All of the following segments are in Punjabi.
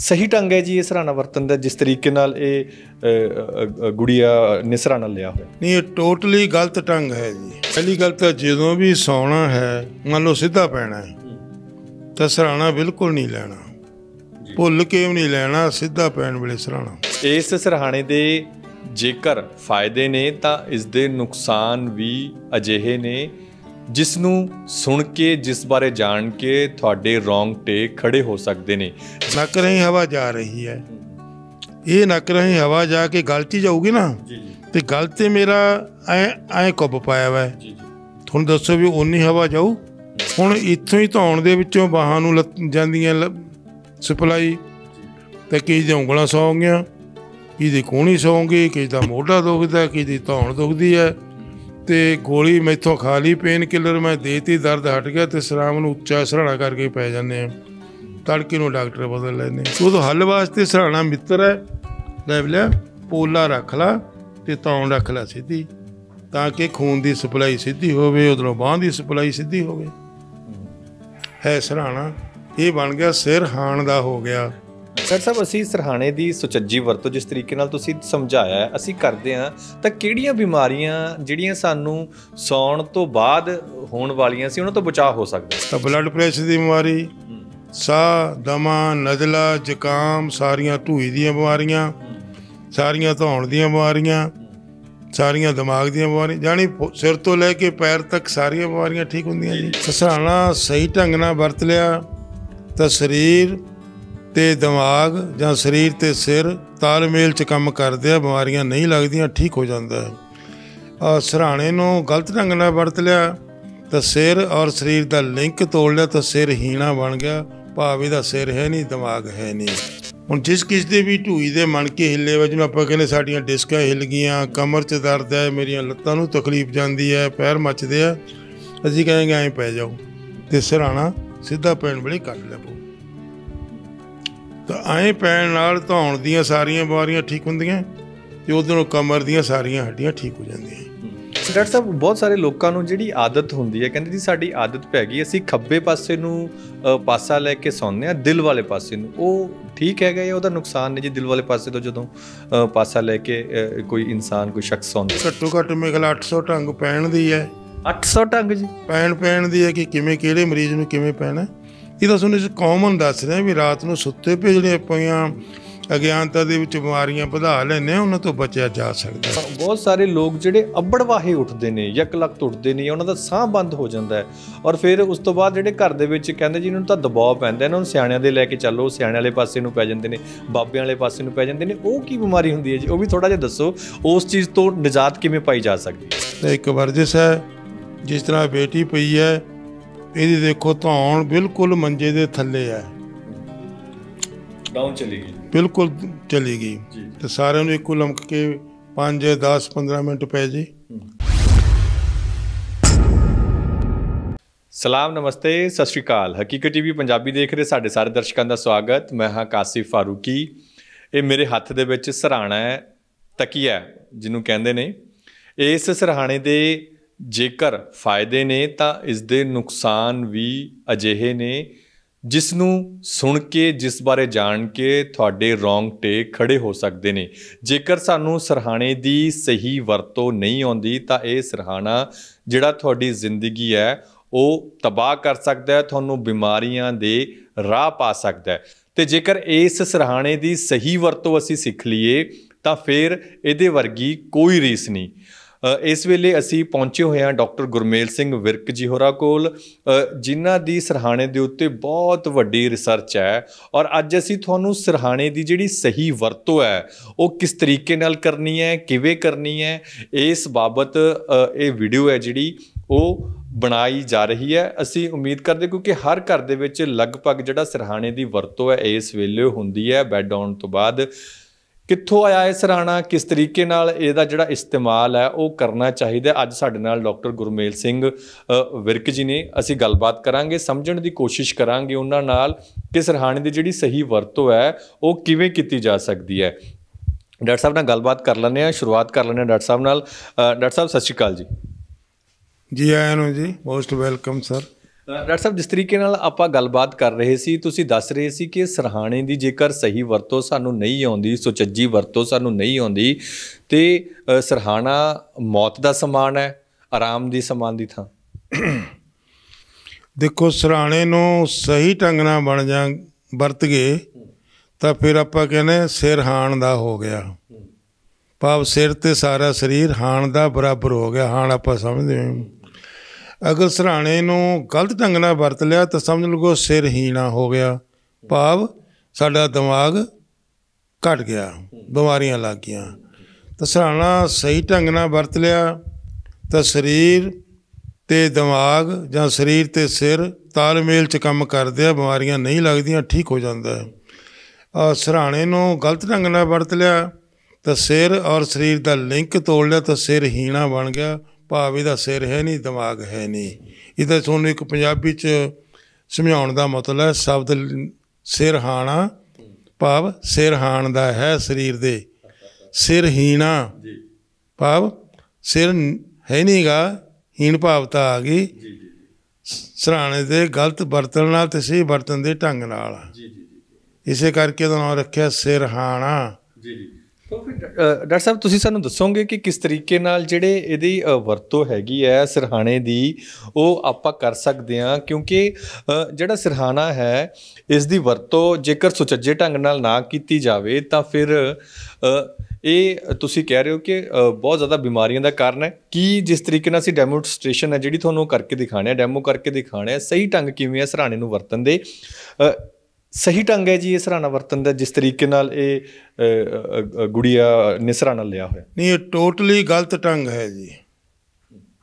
ਸਹੀ ਢੰਗ ਹੈ ਜੀ ਇਹ ਸਰਾਣਾ ਵਰਤਨ ਦਾ ਜਿਸ ਤਰੀਕੇ ਨਾਲ ਇਹ ਗੁੜੀਆ ਨੇ ਸਰਾਣਾ ਲਿਆ ਹੋਇਆ। ਨਹੀਂ ਇਹ ਟੋਟਲੀ ਗਲਤ ਢੰਗ ਹੈ ਜੀ। ਪਹਿਲੀ ਗੱਲ ਤਾਂ ਜਦੋਂ ਵੀ ਸੌਣਾ ਹੈ ਮੰਨ ਲਓ ਸਿੱਧਾ ਪੈਣਾ ਹੈ ਤਾਂ ਸਰਾਣਾ ਬਿਲਕੁਲ ਨਹੀਂ ਲੈਣਾ। ਭੁੱਲ ਕੇ ਵੀ ਨਹੀਂ ਲੈਣਾ ਸਿੱਧਾ ਪੈਣ ਵੇਲੇ ਸਰਾਣਾ। ਇਸ ਸਰਹਾਣੇ ਦੇ ਜੇਕਰ ਫਾਇਦੇ ਨੇ ਤਾਂ ਇਸ ਦੇ ਨੁਕਸਾਨ ਵੀ ਅਜਿਹੇ ਨੇ ਜਿਸ ਨੂੰ ਸੁਣ ਕੇ ਜਿਸ ਬਾਰੇ ਜਾਣ ਕੇ ਤੁਹਾਡੇ ਰੌਂਗਟੇ ਖੜੇ ਹੋ ਸਕਦੇ ਨੇ। ਨੱਕ ਰਹੀ ਹਵਾ ਜਾ ਰਹੀ ਹੈ। ਇਹ ਨੱਕ ਰਹੀ ਹਵਾ ਜਾ ਕੇ ਗਲ 'ਚ ਹੀ ਜਾਊਗੀ ਨਾ ਜੀ ਤੇ ਗਲ ਤੇ ਮੇਰਾ ਐ ਐ ਕੁੱਬ ਪਾਇਆ ਵਾ। ਹੈ। ਜੀ ਜੀ। ਤੁਹਾਨੂੰ ਦੱਸੋ ਵੀ ਓਨੀ ਹਵਾ ਜਾਊ? ਹੁਣ ਇੱਥੋਂ ਹੀ ਧੌਣ ਦੇ ਵਿੱਚੋਂ ਬਾਹਾਂ ਨੂੰ ਲੱਤ- ਜਾਂਦੀਆਂ ਸਪਲਾਈ। ਤੇ ਕਿਸੇ ਦੀਆਂ ਉਂਗਲਾਂ ਸੌਂ ਗਈਆਂ ਕਿਸੇ ਦੀ ਕੂਹਣੀ ਸੌਂ ਗਈ ਕਿਸੇ ਦਾ ਮੋਢਾ ਦੁਖਦਾ ਕਿਸੇ ਦੀ ਧੌਣ ਦੁਖਦੀ ਹੈ। ਤੇ ਗੋਲੀ ਮੈਥੋਂ ਖਾ ਲਈ ਪੇਨ ਕਿਲਰ ਮੈਂ ਦੇਤੀ, ਦਰਦ ਹਟ ਗਿਆ ਤੇ ਸਰਾਮ ਨੂੰ ਉੱਚਾ ਸਰਾਣਾ ਕਰਕੇ ਪੈ ਜਾਂਦੇ ਆ। ਤੜਕੇ ਨੂੰ ਡਾਕਟਰ ਬਦਲ ਲੈਂਦੇ ਉਦੋਂ ਹੱਲ ਵਾਸਤੇ ਸਰਾਣਾ ਮਿੱਤਰ ਹੈ। ਲੈ ਲਿਆ, ਪੋਲਾ ਰੱਖ ਲਾ ਤੇ ਤੌਣ ਰੱਖ ਲਾ ਸਿੱਧੀ, ਤਾਂ ਕਿ ਖੂਨ ਦੀ ਸਪਲਾਈ ਸਿੱਧੀ ਹੋਵੇ, ਉਧਰੋਂ ਬਾਂਹ ਦੀ ਸਪਲਾਈ ਸਿੱਧੀ ਹੋਵੇ। ਹੈ ਸਰਾਣਾ, ਇਹ ਬਣ ਗਿਆ ਸਿਰ ਹਾਣ ਦਾ ਹੋ ਗਿਆ। ਡਾਕਟਰ ਸਾਹਿਬ ਅਸੀਂ ਸਰਹਾਣੇ ਦੀ ਸੁਚੱਜੀ ਵਰਤੋਂ ਜਿਸ ਤਰੀਕੇ ਨਾਲ ਤੁਸੀਂ ਸਮਝਾਇਆ ਅਸੀਂ ਕਰਦੇ ਹਾਂ ਤਾਂ ਕਿਹੜੀਆਂ ਬਿਮਾਰੀਆਂ ਜਿਹੜੀਆਂ ਸਾਨੂੰ ਸੌਣ ਤੋਂ ਬਾਅਦ ਹੋਣ ਵਾਲੀਆਂ ਸੀ ਉਹਨਾਂ ਤੋਂ ਬਚਾਅ ਹੋ ਸਕਦਾ ਹੈ? ਤਾਂ ਬਲੱਡ ਪ੍ਰੈਸ਼ਰ ਦੀ ਬਿਮਾਰੀ ਸਾਹ ਦਮਾ ਨਜ਼ਲਾ ਜ਼ੁਕਾਮ ਸਾਰੀਆਂ ਢੂਈ ਦੀਆਂ ਬਿਮਾਰੀਆਂ ਸਾਰੀਆਂ ਧੌਣ ਦੀਆਂ ਬਿਮਾਰੀਆਂ ਸਾਰੀਆਂ ਦਿਮਾਗ ਦੀਆਂ ਬਿਮਾਰੀਆਂ ਫੁ- ਸਿਰ ਤੋਂ ਲੈ ਕੇ ਪੈਰ ਤੱਕ ਸਾਰੀਆਂ ਬਿਮਾਰੀਆਂ ਠੀਕ ਹੁੰਦੀਆਂ ਜੀ। ਸਰਾਣਾ ਸਹੀ ਢੰਗ ਨਾਲ ਵਰਤ ਲਿਆ ਤਾਂ ਸਰੀਰ ਤੇ ਦਿਮਾਗ ਜਾਂ ਸਰੀਰ ਤੇ ਸਿਰ ਤਾਲਮੇਲ ਚ ਕੰਮ ਕਰਦੇ ਆ, ਬਿਮਾਰੀਆਂ ਨਹੀਂ ਲੱਗਦੀਆਂ, ਠੀਕ ਹੋ ਜਾਂਦਾ ਹੈ। ਆ ਸਰਾਣੇ ਨੂੰ ਗਲਤ ਢੰਗ ਨਾਲ ਵਰਤ ਲਿਆ, ਤਾਂ ਸਿਰ ਔਰ ਸਰੀਰ ਦਾ ਲਿੰਕ ਤੋੜ ਲਿਆ, ਤਾਂ ਸਿਰ ਹੀਣਾ ਬਣ ਗਿਆ। ਭਾਵ ਇਹਦਾ ਸਿਰ ਹੈ ਨਹੀਂ, ਦਿਮਾਗ ਹੈ ਨਹੀਂ। ਹੁਣ ਜਿਸ ਕਿਸ ਦੇ ਵੀ ਢੂਈ ਦੇ ਮਣ ਕੇ ਹਿੱਲੇ ਵਾ, ਜਿਹਨੂੰ ਆਪਾਂ ਕਹਿੰਦੇ ਸਾਡੀਆਂ ਡਿਸਕਾਂ ਹਿੱਲ ਗਈਆਂ, ਕਮਰ 'ਚ ਦਰਦ ਹੈ, ਮੇਰੀਆਂ ਲੱਤਾਂ ਨੂੰ ਤਕਲੀਫ ਜਾਂਦੀ ਹੈ, ਪੈਰ ਮੱਚਦੇ ਆ, ਅਸੀਂ ਕਹਾਂਗੇ ਐਂ ਪੈ ਜਾਓ, ਤੇ ਸਰਾਣਾ ਸਿੱਧਾ ਪੈਣ ਵੇਲੇ ਕੱਟ ਲੈ ਪਊ। ਤਾਂ ਐਂ ਪੈਣ ਨਾਲ ਧੌਣ ਦੀਆਂ ਸਾਰੀਆਂ ਬਿਮਾਰੀਆਂ ਠੀਕ ਹੁੰਦੀਆਂ ਤੇ ਉਧਰੋਂ ਕਮਰ ਦੀਆਂ ਸਾਰੀਆਂ ਹੱਡੀਆਂ ਠੀਕ ਹੋ ਜਾਂਦੀਆਂ। ਡਾਕਟਰ ਸਾਹਿਬ ਬਹੁਤ ਸਾਰੇ ਲੋਕਾਂ ਨੂੰ ਜਿਹੜੀ ਆਦਤ ਹੁੰਦੀ ਹੈ ਕਹਿੰਦੇ ਜੀ ਸਾਡੀ ਆਦਤ ਪੈ ਗਈ ਅਸੀਂ ਖੱਬੇ ਪਾਸੇ ਨੂੰ ਪਾਸਾ ਲੈ ਕੇ ਸੌਂਦੇ ਆ ਦਿਲ ਵਾਲੇ ਪਾਸੇ ਨੂੰ। ਉਹ ਠੀਕ ਹੈਗਾ ਜਾਂ ਉਹਦਾ ਨੁਕਸਾਨ ਨੇ ਜੀ ਦਿਲ ਵਾਲੇ ਪਾਸੇ ਤੋਂ ਜਦੋਂ ਪਾਸਾ ਲੈ ਕੇ ਕੋਈ ਇਨਸਾਨ ਕੋਈ ਸ਼ਖਸ ਸੌਂਦਾ? ਘੱਟੋ ਘੱਟ ਮੇਰੇ ਖਿਆਲ 800 ਢੰਗ ਪੈਣ ਦੀ ਹੈ। 800 ਢੰਗ ਜੀ? ਪੈਣ ਪੈਣ ਦੀ ਹੈ ਕਿ ਕਿਵੇਂ ਕਿਹੜੇ ਮਰੀਜ਼ ਨੂੰ ਕਿਵੇਂ ਪੈਣਾ? ਇਹ ਤਾਂ ਤੁਹਾਨੂੰ ਕਾਮਨ ਦੱਸ ਰਿਹਾ ਵੀ ਰਾਤ ਨੂੰ ਸੁੱਤੇ ਪਏ ਜਿਹੜੇ ਪਈਆਂ ਅਗਿਆਨਤਾ ਦੇ ਵਿੱਚ ਬਿਮਾਰੀਆਂ ਵਧਾ ਆ ਉਹਨਾਂ ਤੋਂ ਬਚਿਆ ਜਾ ਸਕਦਾ ਹੈ। ਬਹੁਤ ਸਾਰੇ ਲੋਕ ਜਿਹੜੇ ਅੱਬੜਵਾਹੇ ਉੱਠਦੇ ਨੇ ਯਕ ਲਖਤ ਉੱਠਦੇ ਨੇ ਉਹਨਾਂ ਦਾ ਸਾਹ ਬੰਦ ਹੋ ਜਾਂਦਾ ਹੈ। ਔਰ ਫਿਰ ਉਸ ਤੋਂ ਬਾਅਦ ਜਿਹੜੇ ਘਰ ਦੇ ਵਿੱਚ ਕਹਿੰਦੇ ਜੀ ਇਹਨਾਂ ਨੂੰ ਤਾਂ ਦਬਾਅ ਪੈਂਦਾ ਇਹਨਾਂ ਨੂੰ ਸਿਆਣਿਆਂ ਦੇ ਲੈ ਕੇ ਚੱਲੋ ਸਿਆਣਿਆਂ ਵਾਲੇ ਪਾਸੇ ਨੂੰ ਪੈ ਜਾਂਦੇ ਨੇ ਬਾਬਿਆਂ ਵਾਲੇ ਪਾਸੇ ਨੂੰ ਪੈ ਜਾਂਦੇ ਨੇ ਉਹ ਕੀ ਬਿਮਾਰੀ ਹੁੰਦੀ ਹੈ ਜੀ? ਉਹ ਵੀ ਥੋੜਾ ਜਿਹਾ ਦੱਸੋ ਉਸ ਚੀਜ਼ ਤੋਂ ਨਿਜਾਤ ਕਿਵੇਂ ਪਾਈ ਜਾ ਸਕਦੀ ਹੈ? ਇੱਕ ਵਰਜਿਸ਼ ਹੈ ਜਿਸ ਤਰ੍ਹਾਂ ਬੇਟੀ ਪਈ ਹੈ ਇਹਦੀ ਦੇਖੋ ਧੌਣ ਬਿਲਕੁਲ ਮੰਜੇ ਦੇ ਥੱਲੇ ਹੈ। ਡਾਊਨ ਚਲੀ ਗਈ। ਬਿਲਕੁਲ ਚਲੀ ਗਈ। ਤੇ ਸਾਰਿਆਂ ਨੂੰ ਇੱਕੋ ਲਮਕ ਕੇ 5 10 15 ਮਿੰਟ ਪੈ ਜੀ। ਸਲਾਮ ਨਮਸਤੇ ਸਤਿ ਸ਼੍ਰੀ ਅਕਾਲ। ਹਕੀਕਤ ਟੀਵੀ ਪੰਜਾਬੀ ਦੇਖ ਰਹੇ ਸਾਡੇ ਸਾਰੇ ਦਰਸ਼ਕਾਂ ਦਾ ਸਵਾਗਤ। ਮੈਂ ਹਾਂ ਕਾਸਿਫ ਫਾਰੂਕੀ। ਇਹ ਮੇਰੇ ਹੱਥ ਦੇ ਵਿੱਚ ਸਰਾਣਾ ਹੈ ਤਕੀਆ ਜਿਹਨੂੰ ਕਹਿੰਦੇ ਨੇ। ਇਸ ਸਰਾਣੇ ਦੇ ਜੇਕਰ ਫਾਇਦੇ ਨੇ ਤਾਂ ਇਸ ਦੇ ਨੁਕਸਾਨ ਵੀ ਅਜਿਹੇ ਨੇ ਜਿਸ ਨੂੰ ਸੁਣ ਕੇ, ਜਿਸ ਬਾਰੇ ਜਾਣ ਕੇ ਤੁਹਾਡੇ ਰੋਂਗ ਰੌਂਗਟੇ ਖੜੇ ਹੋ ਸਕਦੇ ਨੇ। ਜੇਕਰ ਸਾਨੂੰ ਸਰਹਾਣੇ ਦੀ ਸਹੀ ਵਰਤੋਂ ਨਹੀਂ ਆਉਂਦੀ, ਤਾਂ ਇਹ ਸਰਹਾਣਾ ਜਿਹੜਾ ਤੁਹਾਡੀ ਜ਼ਿੰਦਗੀ ਹੈ, ਉਹ ਤਬਾਹ ਕਰ ਸਕਦਾ ਹੈ, ਤੁਹਾਨੂੰ ਬਿਮਾਰੀਆਂ ਦੇ ਰਾਹ ਪਾ ਸਕਦਾ ਹੈ। ਤੇ ਜੇਕਰ ਇਸ ਸਰਹਾਣੇ ਦੀ ਸਹੀ ਵਰਤੋਂ ਅਸੀਂ ਸਿੱਖ ਲਈਏ, ਤਾਂ ਫਿਰ ਇਹਦੇ ਵਰਗੀ ਕੋਈ ਰੀਸ ਨਹੀਂ। ਇਸ ਵੇਲੇ ਅਸੀਂ ਪਹੁੰਚੇ ਹੋਏ ਹਾਂ ਡਾਕਟਰ ਗੁਰਮੇਲ ਸਿੰਘ ਵਿਰਕ ਜੀ ਹੋਰਾਂ ਕੋਲ ਜਿਨ੍ਹਾਂ ਦੀ ਸਰਹਾਣੇ ਦੇ ਉੱਤੇ ਬਹੁਤ ਵੱਡੀ ਰਿਸਰਚ ਹੈ ਔਰ ਅੱਜ ਅਸੀਂ ਤੁਹਾਨੂੰ ਸਰਹਾਣੇ ਦੀ ਜਿਹੜੀ ਸਹੀ ਵਰਤੋਂ ਹੈ, ਉਹ ਕਿਸ ਤਰੀਕੇ ਨਾਲ ਕਰਨੀ ਹੈ, ਕਿਵੇਂ ਕਰਨੀ ਹੈ, ਇਸ ਬਾਬਤ ਇਹ ਵੀਡੀਓ ਹੈ ਜਿਹੜੀ ਉਹ ਬਣਾਈ ਜਾ ਰਹੀ ਹੈ। ਅਸੀਂ ਉਮੀਦ ਕਰਦੇ ਕਿਉਂਕਿ ਹਰ ਘਰ ਦੇ ਵਿੱਚ ਲਗਭਗ ਜਿਹੜਾ ਸਰਹਾਣੇ ਦੀ ਵਰਤੋਂ ਹੈ, ਇਸ ਵੇਲੇ ਹੁੰਦੀ ਹੈ ਬੈੱਡ ਆਉਣ ਤੋਂ ਬਾਅਦ। ਕਿੱਥੋਂ ਆਇਆ ਇਹ ਸਰਾਣਾ? ਕਿਸ ਤਰੀਕੇ ਨਾਲ ਇਹਦਾ ਜਿਹੜਾ ਇਸਤੇਮਾਲ ਹੈ, ਉਹ ਕਰਨਾ ਚਾਹੀਦਾ ਅੱਜ ਸਾਡੇ ਨਾਲ ਡਾਕਟਰ ਗੁਰਮੇਲ ਸਿੰਘ ਵਿਰਕ ਜੀ ਨੇ। ਅਸੀਂ ਗੱਲਬਾਤ ਕਰਾਂਗੇ, ਸਮਝਣ ਦੀ ਕੋਸ਼ਿਸ਼ ਕਰਾਂਗੇ ਉਹਨਾਂ ਨਾਲ ਕਿ ਸਰਹਾਣੇ ਦੀ ਜਿਹੜੀ ਸਹੀ ਵਰਤੋਂ ਹੈ, ਉਹ ਕਿਵੇਂ ਕੀਤੀ ਜਾ ਸਕਦੀ ਹੈ। ਡਾਕਟਰ ਸਾਹਿਬ ਨਾਲ ਗੱਲਬਾਤ ਕਰ ਲੈਂਦੇ ਹਾਂ, ਸ਼ੁਰੂਆਤ ਕਰ ਲੈਂਦੇ ਹਾਂ ਡਾਕਟਰ ਸਾਹਿਬ ਨਾਲ। ਡਾਕਟਰ ਸਾਹਿਬ, ਸਤਿ ਸ਼੍ਰੀ ਅਕਾਲ ਜੀ। ਜੀ, ਆਇਆਂ ਨੂੰ ਜੀ, ਮੋਸਟ ਵੈਲਕਮ ਸਰ। ਡਾਕਟਰ ਸਾਹਿਬ ਜਿਸ ਤਰੀਕੇ ਨਾਲ ਆਪਾਂ ਗੱਲਬਾਤ ਕਰ ਰਹੇ ਸੀ ਤੁਸੀਂ ਦੱਸ ਰਹੇ ਸੀ ਕਿ ਸਰਹਾਣੇ ਦੀ ਜੇਕਰ ਸਹੀ ਵਰਤੋਂ ਸਾਨੂੰ ਨਹੀਂ ਆਉਂਦੀ ਸੁਚੱਜੀ ਵਰਤੋਂ ਸਾਨੂੰ ਨਹੀਂ ਆਉਂਦੀ ਤੇ ਸਰਹਾਣਾ ਮੌਤ ਦਾ ਸਮਾਨ ਹੈ ਆਰਾਮ ਦੀ ਸਮਾਨ ਦੀ ਥਾਂ। ਦੇਖੋ ਸਰਾਣੇ ਨੂੰ ਸਹੀ ਢੰਗ ਨਾਲ ਬਣ ਜਾ ਵਰਤ ਗਏ ਤਾਂ ਫਿਰ ਆਪਾਂ ਕਹਿੰਦੇ ਸਿਰ ਹਾਣ ਦਾ ਹੋ ਗਿਆ। ਭਾਵ ਸਿਰ ਤੇ ਸਾਰਾ ਸਰੀਰ ਹਾਣ ਦਾ ਬਰਾਬਰ ਹੋ ਗਿਆ ਹਾਣ ਆਪਾਂ ਸਮਝਦੇ ਹਾਂ। ਅਗਰ ਸਰਾਣੇ ਨੂੰ ਗਲਤ ਢੰਗ ਨਾਲ ਵਰਤ ਲਿਆ ਤਾਂ ਸਮਝ ਲਓ ਸਿਰ ਹੀਣਾ ਹੋ ਗਿਆ। ਭਾਵ ਸਾਡਾ ਦਿਮਾਗ ਘਟ ਗਿਆ, ਬਿਮਾਰੀਆਂ ਲੱਗ ਗਈਆਂ। ਤਾਂ ਸਰਾਣਾ ਸਹੀ ਢੰਗ ਨਾਲ ਵਰਤ ਲਿਆ ਤਾਂ ਸਰੀਰ ਤੇ ਦਿਮਾਗ ਜਾਂ ਸਰੀਰ ਤੇ ਸਿਰ ਤਾਲਮੇਲ ਚ ਕੰਮ ਕਰਦੇ ਆ, ਬਿਮਾਰੀਆਂ ਨਹੀਂ ਲੱਗਦੀਆਂ, ਠੀਕ ਹੋ ਜਾਂਦਾ ਹੈ। ਆ ਸਰਾਣੇ ਨੂੰ ਗਲਤ ਢੰਗ ਨਾਲ ਵਰਤ ਲਿਆ ਤਾਂ ਸਿਰ ਔਰ ਸਰੀਰ ਦਾ ਲਿੰਕ ਤੋੜ ਲਿਆ ਤਾਂ ਸਿਰ ਹੀਣਾ ਬਣ ਗਿਆ। ਭਾਵ ਇਹਦਾ ਸਿਰ ਹੈ ਨਹੀਂ ਦਿਮਾਗ ਹੈ ਨਹੀਂ। ਇਹਦਾ ਤੁਹਾਨੂੰ ਇੱਕ ਪੰਜਾਬੀ ਚ ਸਮਝਾਉਣ ਦਾ ਮਤਲਬ ਹੈ ਸ਼ਬਦ ਸਿਰ ਹਾਣਾ ਭਾਵ ਸਿਰ ਹਾਣ ਦਾ ਹੈ ਸਰੀਰ ਦੇ। ਸਿਰ ਹੀਣਾ ਜੀ। ਭਾਵ ਸਿਰ ਹੈ ਨਹੀਂਗਾ ਹੀਣ ਭਾਵਤਾ ਆ ਗਈ। ਜੀ ਜੀ ਸਰਾਣੇ ਦੇ ਗਲਤ ਵਰਤਣ ਨਾਲ ਤੇ ਸਹੀ ਵਰਤਣ ਦੇ ਢੰਗ ਨਾਲ। ਜੀ ਜੀ ਇਸੇ ਕਰਕੇ ਉਹਦਾ ਨਾਮ ਰੱਖਿਆ ਸਿਰ ਹਾਣਾ। ਜੀ ਜੀ ਤਾਂ ਡਾਕਟਰ ਸਾਹਿਬ, ਤੁਸੀਂ ਸਾਨੂੰ ਦੱਸੋਗੇ ਕਿ ਕਿਸ ਤਰੀਕੇ ਨਾਲ ਜਿਹੜੇ ਇਹਦੀ ਵਰਤੋਂ ਹੈਗੀ ਹੈ ਸਿਰਹਾਣੇ ਦੀ, ਉਹ ਆਪਾਂ ਕਰ ਸਕਦੇ ਹਾਂ? ਕਿਉਂਕਿ ਜਿਹੜਾ ਸਿਰਹਾਣਾ ਹੈ, ਇਸ ਦੀ ਵਰਤੋਂ ਜੇਕਰ ਸੁਚੱਜੇ ਢੰਗ ਨਾਲ ਨਾ ਕੀਤੀ ਜਾਵੇ, ਤਾਂ ਫਿਰ ਇਹ ਤੁਸੀਂ ਕਹਿ ਰਹੇ ਹੋ ਕਿ ਬਹੁਤ ਜ਼ਿਆਦਾ ਬਿਮਾਰੀਆਂ ਦਾ ਕਾਰਨ ਹੈ। ਕੀ ਜਿਸ ਤਰੀਕੇ ਨਾਲ ਅਸੀਂ ਡੈਮੋਨਸਟ੍ਰੇਸ਼ਨ ਹੈ, ਜਿਹੜੀ ਤੁਹਾਨੂੰ ਕਰਕੇ ਦਿਖਾਣੇ ਆ ਡੈਮੋ ਕਰਕੇ ਦਿਖਾਣੇ ਆ ਸਹੀ ਢੰਗ ਕਿਵੇਂ ਹੈ ਸਿਰਹਾਣੇ ਨੂੰ ਵਰਤਣ ਦੇ? ਸਹੀ ਢੰਗ ਹੈ ਜੀ ਇਹ ਸਰਾਣਾ ਵਰਤਨ ਦਾ ਜਿਸ ਤਰੀਕੇ ਨਾਲ ਇਹ ਗੁੜੀਆ ਨੇ ਸਰਾਣਾ ਲਿਆ ਹੋਇਆ। ਨਹੀਂ ਇਹ ਟੋਟਲੀ ਗਲਤ ਢੰਗ ਹੈ ਜੀ।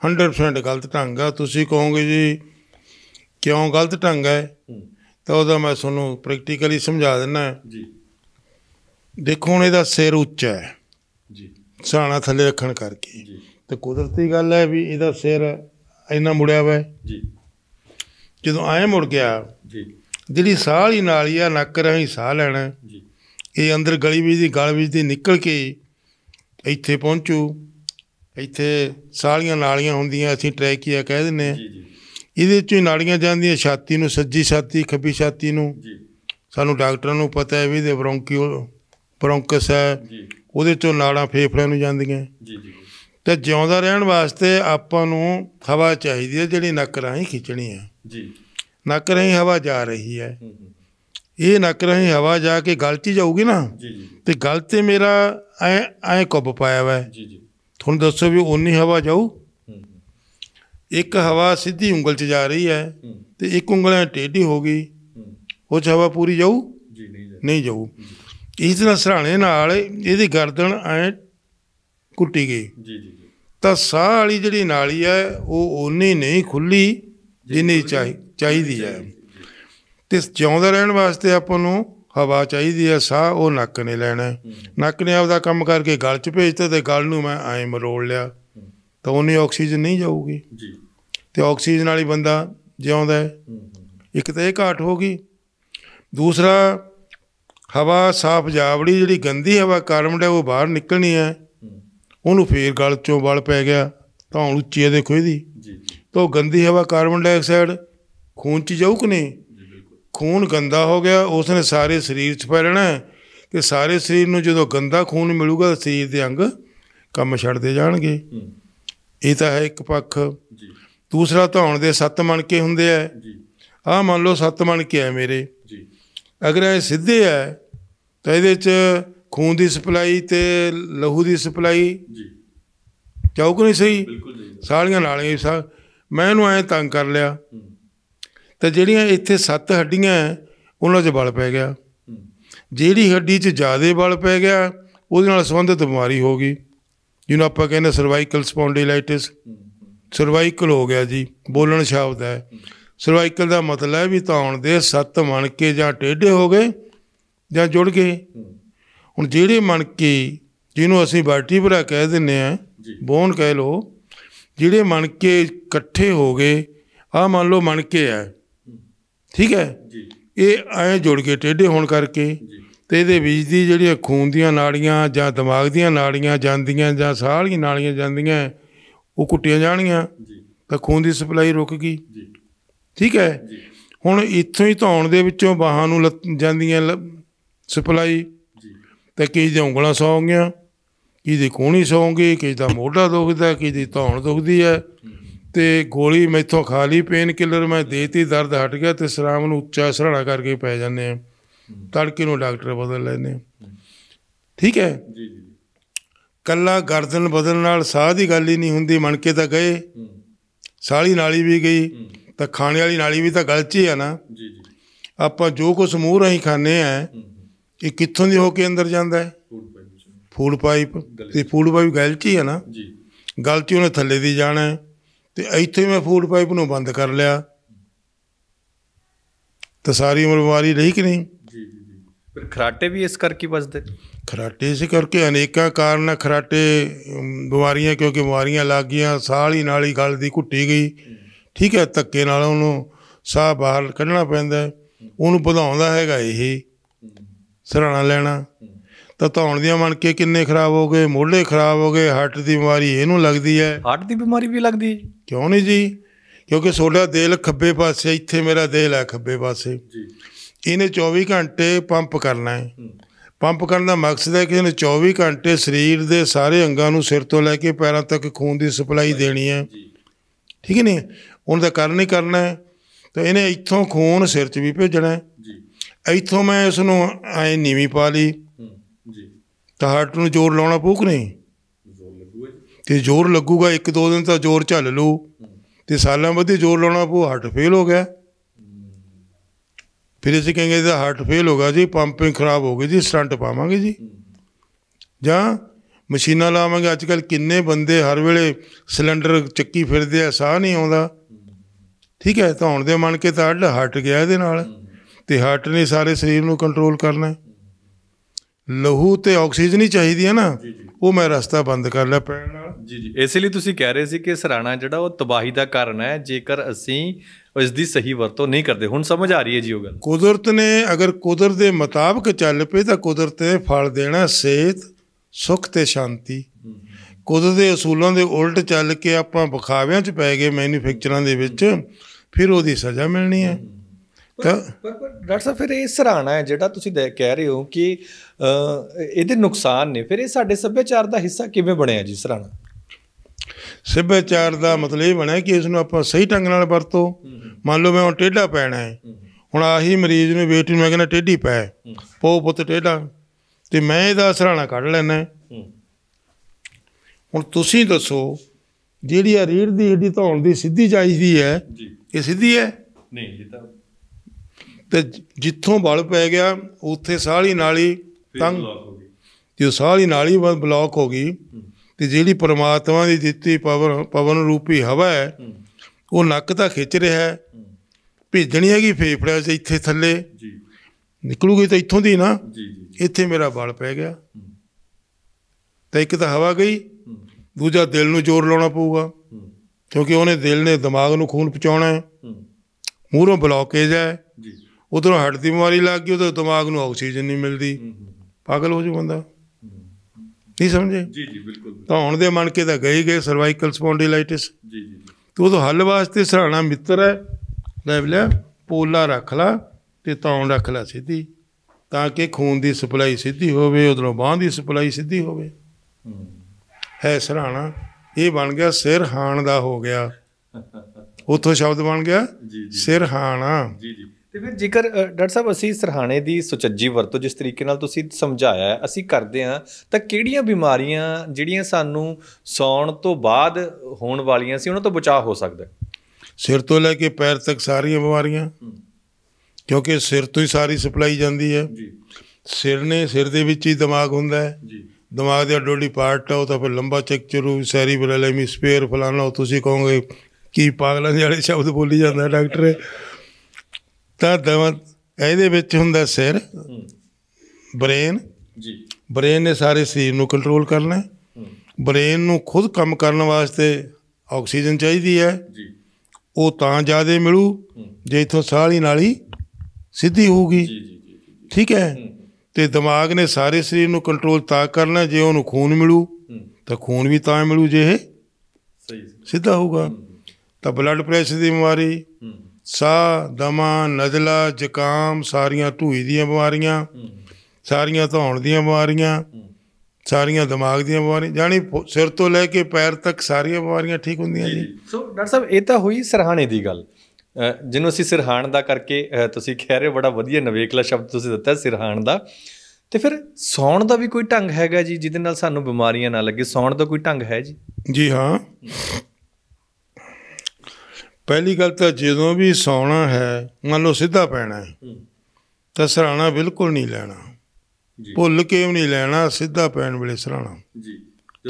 100% ਗਲਤ ਢੰਗ ਆ। ਤੁਸੀਂ ਕਹੋਗੇ ਜੀ ਕਿਉਂ ਗਲਤ ਢੰਗ ਹੈ? ਤਾਂ ਉਹਦਾ ਮੈਂ ਤੁਹਾਨੂੰ ਪ੍ਰੈਕਟੀਕਲੀ ਸਮਝਾ ਦਿੰਦਾ ਜੀ। ਦੇਖੋ ਹੁਣ ਇਹਦਾ ਸਿਰ ਉੱਚਾ ਹੈ। ਜੀ। ਸਰਾਣਾ ਥੱਲੇ ਰੱਖਣ ਕਰਕੇ। ਜੀ। ਤੇ ਕੁਦਰਤੀ ਗੱਲ ਹੈ ਵੀ ਇਹਦਾ ਸਿਰ ਇੰਨਾ ਮੁੜਿਆ ਹੋਇਆ ਹੈ। ਜੀ। ਜਦੋਂ ਐਂ ਮੁੜ ਗਿਆ ਜੀ। ਜਿਹੜੀ ਸਾਹ ਵਾਲੀ ਨਾਲੀ ਆ ਨੱਕ ਰਾਹੀਂ ਸਾਹ ਲੈਣਾ। ਜੀ। ਇਹ ਅੰਦਰ ਗਲੀ ਵਿੱਚ ਦੀ ਗਲ ਵਿੱਚ ਦੀ ਨਿਕਲ ਕੇ ਇੱਥੇ ਪਹੁੰਚੂ। ਇੱਥੇ ਸਾਲੀਆਂ ਨਾਲੀਆਂ ਹੁੰਦੀਆਂ ਅਸੀਂ ਟਰੈਕੀਆ ਕਹਿ ਦਿੰਦੇ ਆ। ਜੀ ਜੀ। ਇਹਦੇ ਚੋਂ ਨਾਲੀਆਂ ਜਾਂਦੀਆਂ ਛਾਤੀ ਨੂੰ ਸੱਜੀ ਛਾਤੀ ਖੱਬੀ ਛਾਤੀ ਨੂੰ। ਜੀ। ਸਾਨੂੰ ਡਾਕਟਰਾਂ ਨੂੰ ਪਤਾ ਹੈ ਵੀ ਇਹਦੇ ਬ੍ਰੌਂਕੀਓ ਬ੍ਰੌਂਕਸ ਹੈ। ਜੀ। ਉਹਦੇ ਚੋਂ ਨਾੜਾਂ ਫੇਫੜਿਆਂ ਨੂੰ ਜਾਂਦੀਆਂ। ਜੀ ਜੀ। ਤੇ ਜਿਉਂਦਾ ਰਹਿਣ ਵਾਸਤੇ ਆਪਾਂ ਨੂੰ ਹਵਾ ਚਾਹੀਦੀ ਹੈ ਜਿਹੜੀ ਨੱਕ ਰਾਹੀਂ ਖਿੱਚਣੀ ਹੈ। ਜੀ। ਨੱਕ ਰਾਹੀਂ ਹਵਾ ਜਾ ਰਹੀ ਹੈ। ਇਹ ਨੱਕ ਰਾਹੀਂ ਹਵਾ ਜਾ ਕੇ ਗਲ 'ਚ ਹੀ ਜਾਊਗੀ ਨਾ। ਤੇ ਗਲ ਤੇ ਮੇਰਾ ਐ ਐ ਕੁੱਬ ਪਾਇਆ ਵਾ। ਹੈ। ਜੀ ਜੀ। ਤੁਹਾਨੂੰ ਦੱਸੋ ਵੀ ਓਨੀ ਹਵਾ ਜਾਊ। ਇੱਕ ਹਵਾ ਸਿੱਧੀ ਉਂਗਲ 'ਚ ਜਾ ਰਹੀ ਹੈ ਤੇ ਇੱਕ ਉਂਗਲ ਐਂ ਟੇਢੀ ਹੋ ਗਈ। ਉਹ 'ਚ ਹਵਾ ਪੂਰੀ ਜਾਊ? ਜੀ ਨਹੀਂ ਜਾਊ। ਇਸ ਤਰ੍ਹਾਂ ਸਰਾਣੇ ਨਾਲ ਇਹਦੀ ਗਰਦਨ ਐ ਕੁੱਟੀ ਗਈ। ਜੀ ਜੀ। ਤਾਂ ਸਾਹ ਵਾਲੀ ਜਿਹੜੀ ਨਾਲੀ ਹੈ ਉਹ ਓਨੀ ਨਹੀਂ ਖੁੱਲੀ। ਜਿੰਨੀ ਚਾਹੀ ਚਾਹੀਦੀ ਹੈ। ਤੇ ਜਿਉਂਦਾ ਰਹਿਣ ਵਾਸਤੇ ਆਪਾਂ ਨੂੰ ਹਵਾ ਚਾਹੀਦੀ ਹੈ ਸਾਹ ਉਹ ਨੱਕ ਨੇ ਲੈਣਾ। ਨੱਕ ਨੇ ਆਪਦਾ ਕੰਮ ਕਰਕੇ ਗਲ 'ਚ ਭੇਜਤਾ ਤੇ ਗਲ ਨੂੰ ਮੈਂ ਐਂ ਮਰੋੜ ਲਿਆ। ਤਾਂ ਉਨੀ ਆਕਸੀਜਨ ਨਹੀਂ ਜਾਊਗੀ। ਜੀ। ਤੇ ਆਕਸੀਜਨ ਵਾਲੀ ਬੰਦਾ ਜਿਉਂਦਾ ਹੈ। ਇੱਕ ਤਾਂ ਇਹ ਘਾਟ ਹੋ ਗਈ। ਦੂਸਰਾ ਹਵਾ ਸਾਫ਼ ਜਾਵੜੀ ਜਿਹੜੀ ਗੰਦੀ ਹਵਾ ਕਾਰਬਨ ਡਾਈ ਉਹ ਬਾਹਰ ਨਿਕਲਣੀ ਹੈ। ਉਹਨੂੰ ਫੇਰ ਗਲ ਚੋਂ ਵਲ ਪੈ ਗਿਆ। ਤਾਂ ਉੱਚੀ ਹੈ ਦੇਖੋ ਇਹਦੀ। ਜੀ। ਉਹ ਗੰਦੀ ਹਵਾ ਕਾਰਬਨ ਡਾਈਆਕਸਾਈਡ ਖੂਨ ਚ ਜਾਊ ਕਿ ਨਹੀਂ? ਖੂਨ ਗੰਦਾ ਹੋ ਗਿਆ ਉਸਨੇ ਸਾਰੇ ਸਰੀਰ 'ਚ ਫੈਲਣਾ ਹੈ ਤੇ ਸਾਰੇ ਸਰੀਰ ਨੂੰ ਜਦੋਂ ਗੰਦਾ ਖੂਨ ਮਿਲੂਗਾ ਸਰੀਰ ਦੇ ਅੰਗ ਕੰਮ ਛੱਡਦੇ ਜਾਣਗੇ। ਇਹ ਤਾਂ ਹੈ ਇੱਕ ਪੱਖ। ਜੀ। ਦੂਸਰਾ ਧੌਣ ਦੇ ਸੱਤ ਮਣਕੇ ਹੁੰਦੇ ਆ। ਜੀ। ਆਹ ਮੰਨ ਲਓ ਸੱਤ ਮਣਕੇ ਆ ਮੇਰੇ। ਜੀ। ਅਗਰ ਇਹ ਸਿੱਧੇ ਆ ਤਾਂ ਇਹਦੇ 'ਚ ਖੂਨ ਦੀ ਸਪਲਾਈ ਤੇ ਲਹੂ ਦੀ ਸਪਲਾਈ ਜੀ। ਜਾਊ ਕਿ ਨਹੀਂ ਸਹੀ? ਬਿਲਕੁਲ ਜੀ। ਸਾਲੀਆਂ ਨਾਲੀਆਂ ਮੈਂ ਇਹਨੂੰ ਐਂ ਤੰਗ ਕਰ ਲਿਆ। ਤਾਂ ਜਿਹੜੀਆਂ ਇੱਥੇ ਸੱਤ ਹੱਡੀਆਂ ਉਹਨਾਂ 'ਚ ਬਲ ਪੈ ਗਿਆ। ਜਿਹੜੀ ਹੱਡੀ 'ਚ ਜ਼ਿਆਦਾ ਬਲ ਪੈ ਗਿਆ ਉਹਦੇ ਨਾਲ ਸੰਬੰਧਿਤ ਬਿਮਾਰੀ ਹੋ ਗਈ। ਜਿਹਨੂੰ ਆਪਾਂ ਕਹਿੰਦੇ ਸਰਵਾਈਕਲ ਸਪੌਂਡੀਲਾਈਟਿਸ ਸਰਵਾਈਕਲ ਹੋ। ਗਿਆ ਜੀ ਬੋਲਣ ਸ਼ਬਦ ਹੈ। ਸਰਵਾਈਕਲ ਦਾ ਮਤਲਬ ਹੈ ਵੀ ਧੌਣ ਦੇ ਸੱਤ ਮਣਕੇ ਜਾਂ ਟੇਢੇ ਹੋ ਗਏ ਜਾਂ ਜੁੜ ਗਏ। ਹੁਣ ਜਿਹੜੇ ਮਣਕੇ ਜਿਹਨੂੰ ਅਸੀਂ ਵਰਟੀਬਰਾ ਕਹਿ ਦਿੰਨੇ ਆ ਬੋਨ ਕਹਿ ਲੋ ਜਿਹੜੇ ਮਣਕੇ ਇਕੱਠੇ ਹੋ ਗਏ ਆਹ ਮੰਨ ਲਓ ਮਣਕੇ ਆ ਠੀਕ ਹੈ? ਜੀ। ਇਹ ਐਂ ਜੁੜ ਕੇ ਟੇਢੇ ਹੋਣ ਕਰਕੇ ਤੇ ਇਹਦੇ ਵਿੱਚ ਦੀ ਜਿਹੜੀਆਂ ਖੂਨ ਦੀਆਂ ਨਾੜੀਆਂ ਜਾਂ ਦਿਮਾਗ ਦੀਆਂ ਨਾੜੀਆਂ ਜਾਂਦੀਆਂ ਜਾਂ ਸਾਹ ਵਾਲੀਆਂ ਨਾੜੀਆਂ ਜਾਂਦੀਆਂ ਉਹ ਕੁੱਟੀਆਂ ਜਾਣਗੀਆਂ। ਜੀ। ਤਾਂ ਖੂਨ ਦੀ ਸਪਲਾਈ ਰੁਕ ਗਈ। ਜੀ। ਠੀਕ ਹੈ? ਹੁਣ ਇੱਥੋਂ ਹੀ ਧੌਣ ਦੇ ਵਿੱਚੋਂ ਬਾਹਾਂ ਨੂੰ ਜਾਂਦੀਆਂ ਸਪਲਾਈ ਜੀ। ਤੇ ਕਿਸੇ ਦੀਆਂ ਉਂਗਲਾਂ ਸੌਂ ਗਈਆਂ। ਕਿਸੇ ਦੀ ਕੋਹਣੀ ਸੌਂ ਗਈ ਕਿਸੇ ਦਾ ਮੋਢਾ ਦੁਖਦਾ ਕਿਸੇ ਦੀ ਧੌਣ ਦੁਖਦੀ ਹੈ। ਤੇ ਗੋਲੀ ਮੈਥੋਂ ਖਾ ਲਈ ਪੇਨ ਕਿਲਰ ਮੈਂ ਦੇਤੀ ਦਰਦ ਹਟ ਗਿਆ ਤੇ ਸਰਾਮ ਨੂੰ ਉੱਚਾ ਸਰਾਣਾ ਕਰਕੇ ਪੈ ਜਾਂਦੇ ਆ ਤੜਕੇ ਨੂੰ ਡਾਕਟਰ ਬਦਲ ਆ ਠੀਕ ਹੈ? ਜੀ ਜੀ। ਕੱਲਾ ਗਰਦਨ ਬਦਲਣ ਨਾਲ ਸਾਹ ਦੀ ਗੱਲ ਹੀ ਨਹੀਂ ਹੁੰਦੀ ਮਣ ਕੇ ਤਾਂ ਗਏ। ਸਾਲੀ ਨਾਲੀ ਵੀ ਗਈ ਤਾਂ ਖਾਣੇ ਵਾਲੀ ਨਾਲੀ ਵੀ ਤਾਂ ਗਲ 'ਚ ਹੀ ਆ ਨਾ। ਜੀ ਜੀ। ਆਪਾਂ ਜੋ ਕੁਛ ਮੂੰਹ ਰਾਹੀਂ ਖਾਂਦੇ ਆ ਇਹ ਕਿੱਥੋਂ ਦੀ ਹੋ ਕੇ ਅੰਦਰ ਜਾਂਦਾ ਹੈ? ਫੂਡ ਪਾਈਪ ਤੇ ਫੂਡ ਪਾਈਪ ਗਲ 'ਚ ਹੀ ਆ ਨਾ। ਜੀ। ਗਲ 'ਚ ਉਹਨੇ ਥੱਲੇ ਦੀ ਜਾਣਾ ਤੇ ਇੱਥੇ ਮੈਂ ਫੂਡ ਪਾਈਪ ਨੂੰ ਬੰਦ ਕਰ ਲਿਆ। ਤਾਂ ਸਾਰੀ ਉਮਰ ਬਿਮਾਰੀ ਰਹੀ ਕਿ ਨਹੀਂ? ਜੀ ਜੀ ਜੀ। ਫਿਰ ਖਰਾਟੇ ਵੀ ਇਸ ਕਰਕੇ ਵੱਜਦੇ? ਖਰਾਟੇ ਇਸੇ ਕਰਕੇ ਅਨੇਕਾਂ ਕਾਰਨ ਖਰਾਟੇ ਬਿਮਾਰੀਆਂ ਕਿਉਂਕਿ ਬਿਮਾਰੀਆਂ ਲੱਗ ਗਈਆਂ ਸਾਹ ਹੀ ਨਾਲ ਹੀ ਗਲ ਦੀ ਘੁੱਟੀ ਗਈ। ਠੀਕ ਹੈ ਧੱਕੇ ਨਾਲ ਉਹਨੂੰ ਸਾਹ ਬਾਹਰ ਕੱਢਣਾ ਪੈਂਦਾ। ਉਹਨੂੰ ਵਧਾਉਂਦਾ ਹੈਗਾ ਇਹ। ਸਰਾਣਾ ਲੈਣਾ। ਤਾਂ ਧੌਣ ਦੀਆਂ ਮਣਕੇ ਕਿੰਨੇ ਖਰਾਬ ਹੋ ਗਏ ਮੋਢੇ ਖਰਾਬ ਹੋ ਗਏ ਹਾਰਟ ਦੀ ਬਿਮਾਰੀ ਇਹਨੂੰ ਲੱਗਦੀ ਹੈ। ਹਾਰਟ ਦੀ ਬਿਮਾਰੀ ਵੀ ਲੱਗਦੀ ਹੈ ਕਿਉਂ ਨਹੀਂ ਜੀ? ਕਿਉਂਕਿ ਤੁਹਾਡਾ ਦਿਲ ਖੱਬੇ ਪਾਸੇ ਇੱਥੇ ਮੇਰਾ ਦਿਲ ਹੈ ਖੱਬੇ ਪਾਸੇ। ਜੀ। ਇਹਨੇ 24 ਘੰਟੇ ਪੰਪ ਕਰਨਾ ਹੈ। ਪੰਪ ਕਰਨ ਦਾ ਮਕਸਦ ਹੈ ਕਿ ਇਹਨੇ 24 ਘੰਟੇ ਸਰੀਰ ਦੇ ਸਾਰੇ ਅੰਗਾਂ ਨੂੰ ਸਿਰ ਤੋਂ ਲੈ ਕੇ ਪੈਰਾਂ ਤੱਕ ਖੂਨ ਦੀ ਸਪਲਾਈ ਦੇਣੀ ਹੈ। ਜੀ। ਠੀਕ ਹੈ ਨਹੀਂ? ਹੁਣ ਤਾਂ ਕਰਨਾ ਹੀ ਕਰਨਾ ਹੈ। ਤਾਂ ਇਹਨੇ ਇੱਥੋਂ ਖੂਨ ਸਿਰ 'ਚ ਵੀ ਭੇਜਣਾ ਹੈ। ਜੀ। ਇੱਥੋਂ ਮੈਂ ਇਸ ਨੂੰ ਐ ਨੀਵੀਂ ਪਾ ਲਈ। ਤਾਂ ਹਾਰਟ ਨੂੰ ਜ਼ੋਰ ਲਾਉਣਾ ਪਊ ਕਿ ਨਹੀਂ? ਤੇ ਜ਼ੋਰ ਲੱਗੂਗਾ ਇੱਕ ਦੋ ਦਿਨ ਤਾਂ ਜ਼ੋਰ ਝੱਲ ਲੂ ਤੇ ਸਾਲਾਂ ਬਾਅਦ ਜ਼ੋਰ ਲਾਉਣਾ ਪਊ ਹਾਰਟ ਫੇਲ ਹੋ ਗਿਆ। ਫਿਰ ਅਸੀਂ ਕਹਾਂਗੇ ਇਹਦਾ ਹਾਰਟ ਫੇਲ ਹੋ ਗਿਆ ਜੀ ਪੰਪਿੰਗ ਖਰਾਬ ਹੋ ਗਈ ਜੀ ਸਟੰਟ ਪਾਵਾਂਗੇ ਜੀ। ਜਾਂ ਮਸ਼ੀਨਾਂ ਲਾਵਾਂਗੇ ਅੱਜ ਕੱਲ ਕਿੰਨੇ ਬੰਦੇ ਹਰ ਵੇਲੇ ਸਿਲੰਡਰ ਚੱਕੀ ਫਿਰਦੇ ਆ ਸਾਹ ਨਹੀਂ ਆਉਂਦਾ। ਠੀਕ ਹੈ ਧੌਣ ਦੇ ਮਣ ਕੇ ਤਾਂ ਅੱਡ ਹਟ ਗਿਆ ਇਹਦੇ ਨਾਲ। ਤੇ ਹਾਰਟ ਨੇ ਸਾਰੇ ਸਰੀਰ ਨੂੰ ਕੰਟਰੋਲ ਕਰਨਾ ਹੈ। ਲਹੂ ਤੇ ਆਕਸੀਜਨ ਹੀ ਚਾਹੀਦੀ ਹੈ ਨਾ। ਉਹ ਮੈਂ ਰਸਤਾ ਬੰਦ ਕਰ ਲਿਆ ਪੈਣ ਨਾਲ। ਜੀ ਜੀ। ਇਸੇ ਲਈ ਤੁਸੀਂ ਕਹਿ ਰਹੇ ਸੀ ਕਿ ਸਰਾਣਾ ਜਿਹੜਾ ਉਹ ਤਬਾਹੀ ਦਾ ਕਾਰਨ ਹੈ ਜੇਕਰ ਅਸੀਂ ਇਸ ਦੀ ਸਹੀ ਵਰਤੋਂ ਨਹੀਂ ਕਰਦੇ। ਹੁਣ ਸਮਝ ਆ ਰਹੀ ਹੈ ਜੀ ਉਹ ਗੱਲ। ਕੁਦਰਤ ਨੇ ਅਗਰ ਕੁਦਰਤ ਦੇ ਮੁਤਾਬਕ ਚੱਲ ਪਏ ਤਾਂ ਕੁਦਰਤ ਨੇ ਫਲ ਦੇਣਾ ਸਿਹਤ ਸੁੱਖ ਤੇ ਸ਼ਾਂਤੀ। ਕੁਦਰਤ ਦੇ ਅਸੂਲਾਂ ਦੇ ਉਲਟ ਚੱਲ ਕੇ ਆਪਾਂ ਵਿਖਾਵਿਆਂ 'ਚ ਪੈ ਗਏ ਮੈਨੂਫੈਕਚਰਾਂ ਦੇ ਵਿੱਚ ਫਿਰ ਉਹਦੀ ਸਜ਼ਾ ਮਿਲਣੀ ਹੈ। ਤਾਂ ਪਰ ਪਰ ਡਾਕਟਰ ਸਾਹਿਬ ਫਿਰ ਇਹ ਸਰਾਣਾ ਹੈ ਜਿਹੜਾ ਤੁਸੀਂ ਕਹਿ ਰਹੇ ਹੋ ਕਿ ਇਹਦੇ ਨੁਕਸਾਨ ਨੇ। ਫਿਰ ਇਹ ਸਾਡੇ ਸੱਭਿਆਚਾਰ ਦਾ ਹਿੱਸਾ ਕਿਵੇਂ ਬਣਿਆ ਜੀ ਸਰਾਣਾ? ਸੱਭਿਆਚਾਰ ਦਾ ਮਤਲਬ ਇਹ ਬਣਿਆ ਕਿ ਇਸ ਨੂੰ ਆਪਾਂ ਸਹੀ ਢੰਗ ਨਾਲ ਵਰਤੋ। ਮੰਨ ਲਓ ਮੈਂ ਹੁਣ ਟੇਢਾ ਪੈਣਾ ਹੈ। ਹੁਣ ਆਹੀ ਮਰੀਜ਼ ਨੂੰ ਬੇਟੀ ਨੂੰ ਮੈਂ ਕਹਿੰਦਾ ਟੇਢੀ ਪੈ। ਪੋ ਪੁੱਤ ਟੇਢਾ। ਤੇ ਮੈਂ ਇਹਦਾ ਸਰਾਣਾ ਕੱਢ ਲੈਣਾ ਹੁਣ ਤੁਸੀਂ ਦੱਸੋ ਜਿਹੜੀ ਆ ਰੀੜ ਦੀ ਹੱਡੀ ਧੌਣ ਦੀ ਸਿੱਧੀ ਚਾਹੀਦੀ ਹੈ ਜੀ। ਇਹ ਸਿੱਧੀ ਹੈ? ਨਹੀਂ ਇਹ ਤਾਂ ਤੇ ਜਿੱਥੋਂ ਬਲ ਪੈ ਗਿਆ ਉੱਥੇ ਸਾਹਲੀ ਨਾਲੀ ਤੰਗ ਜੋ ਸਾਰੀ ਨਾਲੀ ਬਲੌਕ ਹੋ ਗਈ ਤੇ ਜਿਹੜੀ ਪ੍ਰਮਾਤਮਾ ਦੀ ਦਿੱਤੀ ਪਵਨ ਪਵਨ ਰੂਪੀ ਹਵਾ ਹੈ ਉਹ ਨੱਕ ਤਾਂ ਖਿੱਚ ਰਿਹਾ ਹੈ। ਭੇਜਣੀ ਹੈਗੀ ਫੇਫੜਿਆਂ 'ਚ ਇੱਥੇ ਥੱਲੇ। ਜੀ। ਨਿਕਲੂਗੀ ਤਾਂ ਇੱਥੋਂ ਦੀ ਨਾ। ਜੀ ਜੀ। ਇੱਥੇ ਮੇਰਾ ਬਲ ਪੈ ਗਿਆ। ਤਾਂ ਇੱਕ ਤਾਂ ਹਵਾ ਗਈ। ਦੂਜਾ ਦਿਲ ਨੂੰ ਜ਼ੋਰ ਲਾਉਣਾ ਪਊਗਾ। ਕਿਉਂਕਿ ਉਹਨੇ ਦਿਲ ਨੇ ਦਿਮਾਗ ਨੂੰ ਖੂਨ ਪਹੁੰਚਾਉਣਾ ਹੈ। ਮੂਹਰੋਂ ਬਲੌਕੇਜ ਹੈ। ਜੀ। ਉਧਰੋਂ ਹਾਰਟ ਦੀ ਬਿਮਾਰੀ ਲੱਗ ਗਈ ਉਧਰ ਦਿਮਾਗ ਨੂੰ ਆਕਸੀਜਨ ਨਹੀਂ ਮਿਲਦੀ। ਪਾਗਲ ਹੋ ਜੂ ਬੰਦਾ। ਨਹੀਂ ਸਮਝੇ? ਜੀ ਜੀ ਬਿਲਕੁਲ ਤਾਂ ਹੁਣ ਦੇ ਮਣ ਕੇ ਤਾਂ ਗਏ ਗਏ ਸਰਵਾਈਕਲ ਸਪੌਂਡੀਲਾਈਟਿਸ ਜੀ ਜੀ ਤੇ ਉਦੋਂ ਹੱਲ ਵਾਸਤੇ ਸਰਾਣਾ ਮਿੱਤਰ ਹੈ ਲੈ ਲਿਆ ਪੋਲਾ ਰੱਖ ਲਾ ਤੇ ਤੌਣ ਰੱਖ ਲੈ ਸਿੱਧੀ। ਤਾਂ ਕਿ ਖੂਨ ਦੀ ਸਪਲਾਈ ਸਿੱਧੀ ਹੋਵੇ ਉਧਰੋਂ ਬਾਂਹ ਦੀ ਸਪਲਾਈ ਸਿੱਧੀ ਹੋਵੇ। ਹੈ ਸਰਾਣਾ। ਇਹ ਬਣ ਗਿਆ ਸਿਰ ਹਾਣ ਦਾ ਹੋ ਗਿਆ। ਉੱਥੋਂ ਸ਼ਬਦ ਬਣ ਗਿਆ ਜੀ ਜੀ। ਸਿਰ ਹਾਣਾ। ਜੀ ਜੀ। ਤੇ ਫਿਰ ਜੇਕਰ ਡਾਕਟਰ ਸਾਹਿਬ ਅਸੀਂ ਸਰਹਾਣੇ ਦੀ ਸੁਚੱਜੀ ਵਰਤੋਂ ਜਿਸ ਤਰੀਕੇ ਨਾਲ ਤੁਸੀਂ ਸਮਝਾਇਆ ਅਸੀਂ ਕਰਦੇ ਹਾਂ ਤਾਂ ਕਿਹੜੀਆਂ ਬਿਮਾਰੀਆਂ ਜਿਹੜੀਆਂ ਸਾਨੂੰ ਸੌਣ ਤੋਂ ਬਾਅਦ ਹੋਣ ਵਾਲੀਆਂ ਸੀ ਉਹਨਾਂ ਤੋਂ ਬਚਾਅ ਹੋ ਸਕਦਾ? ਸਿਰ ਤੋਂ ਲੈ ਕੇ ਪੈਰ ਤੱਕ ਸਾਰੀਆਂ ਬਿਮਾਰੀਆਂ। ਕਿਉਂਕਿ ਸਿਰ ਤੋਂ ਹੀ ਸਾਰੀ ਸਪਲਾਈ ਜਾਂਦੀ ਹੈ। ਜੀ। ਸਿਰ ਨੇ ਸਿਰ ਦੇ ਵਿੱਚ ਹੀ ਦਿਮਾਗ ਹੁੰਦਾ ਹੈ। ਜੀ। ਦਿਮਾਗ ਦੇ ਡੋਲੀ ਪਾਰਟ ਆ ਉਹ ਤਾਂ ਫਿਰ ਲੰਬਾ ਚੈਕਚਰੂ ਸੈਰੀਬਰਲ ਹੈਮਿਸਫੀਅਰ ਫਲਾਣਾ ਤੁਸੀਂ ਕਹੋਗੇ ਕੀ ਪਾਗਲਾਂ ਦੇ ਵਾਲੇ ਸ਼ਬਦ ਬੋਲੀ ਜਾਂਦਾ ਡਾਕਟਰ। ਤਾਂ ਦਵਾ ਇਹਦੇ ਵਿੱਚ ਹੁੰਦਾ ਸਿਰ ਬ੍ਰੇਨ। ਜੀ। ਬ੍ਰੇਨ ਨੇ ਸਾਰੇ ਸਰੀਰ ਨੂੰ ਕੰਟਰੋਲ ਕਰਨਾ ਹੈ। ਬ੍ਰੇਨ ਨੂੰ ਖੁਦ ਕੰਮ ਕਰਨ ਵਾਸਤੇ ਆਕਸੀਜਨ ਚਾਹੀਦੀ ਹੈ। ਜੀ। ਉਹ ਤਾਂ ਜ਼ਿਆਦਾ ਮਿਲੂ ਜੇ ਇਥੋਂ ਸਾਹ ਦੀ ਨਾਲੀ ਸਿੱਧੀ ਹੋਊਗੀ। ਜੀ ਜੀ ਜੀ ਠੀਕ ਹੈ? ਤੇ ਦਿਮਾਗ ਨੇ ਸਾਰੇ ਸਰੀਰ ਨੂੰ ਕੰਟਰੋਲ ਤਾਂ ਕਰਨਾ ਜੇ ਉਹਨੂੰ ਖੂਨ ਮਿਲੂ ਤਾਂ ਖੂਨ ਵੀ ਤਾਂ ਮਿਲੂ ਜੇ ਇਹ ਸਹੀ ਸਿੱਧਾ ਹੋਊਗਾ। ਤਾਂ ਬਲੱਡ ਪ੍ਰੈਸ਼ਰ ਦੀ ਬਿਮਾਰੀ ਸਾਹ ਦਮਾ ਨਜ਼ਲਾ ਜ਼ੁਕਾਮ ਸਾਰੀਆਂ ਢੂਈ ਦੀਆਂ ਬਿਮਾਰੀਆਂ ਸਾਰੀਆਂ ਧੌਣ ਦੀਆਂ ਬਿਮਾਰੀਆਂ ਸਾਰੀਆਂ ਦਿਮਾਗ ਦੀਆਂ ਬਿਮਾਰੀਆਂ ਫੁ- ਸਿਰ ਤੋਂ ਲੈ ਕੇ ਪੈਰ ਤੱਕ ਸਾਰੀਆਂ ਬਿਮਾਰੀਆਂ ਠੀਕ ਹੁੰਦੀਆਂ ਜੀ। ਸੋ ਡਾਕਟਰ ਸਾਹਿਬ ਇਹ ਤਾਂ ਹੋਈ ਸਰਹਾਣੇ ਦੀ ਗੱਲ। ਜਿਹਨੂੰ ਅਸੀਂ ਸਿਰਹਾਣ ਦਾ ਕਰਕੇ ਤੁਸੀਂ ਕਹਿ ਰਹੇ ਹੋ ਬੜਾ ਵਧੀਆ ਨਵੇਕਲਾ ਸ਼ਬਦ ਤੁਸੀਂ ਦਿੱਤਾ ਸਿਰਹਾਣ ਦਾ। ਤੇ ਫਿਰ ਸੌਣ ਦਾ ਵੀ ਕੋਈ ਢੰਗ ਹੈਗਾ ਜੀ ਜਿਹਦੇ ਨਾਲ ਸਾਨੂੰ ਬਿਮਾਰੀਆਂ ਨਾ ਲੱਗੇ ਸੌਣ ਦਾ ਕੋਈ ਢੰਗ ਹੈ ਜੀ? ਜੀ ਹਾਂ। ਪਹਿਲੀ ਗੱਲ ਤਾਂ ਜਦੋਂ ਵੀ ਸੌਣਾ ਹੈ ਮੰਨ ਲਓ ਸਿੱਧਾ ਪੈਣਾ ਹੈ ਤਾਂ ਸਰਾਣਾ ਬਿਲਕੁਲ ਨਹੀਂ ਲੈਣਾ। ਭੁੱਲ ਕੇ ਵੀ ਨਹੀਂ ਲੈਣਾ ਸਿੱਧਾ ਪੈਣ ਵੇਲੇ ਸਰਾਣਾ। ਜੀ।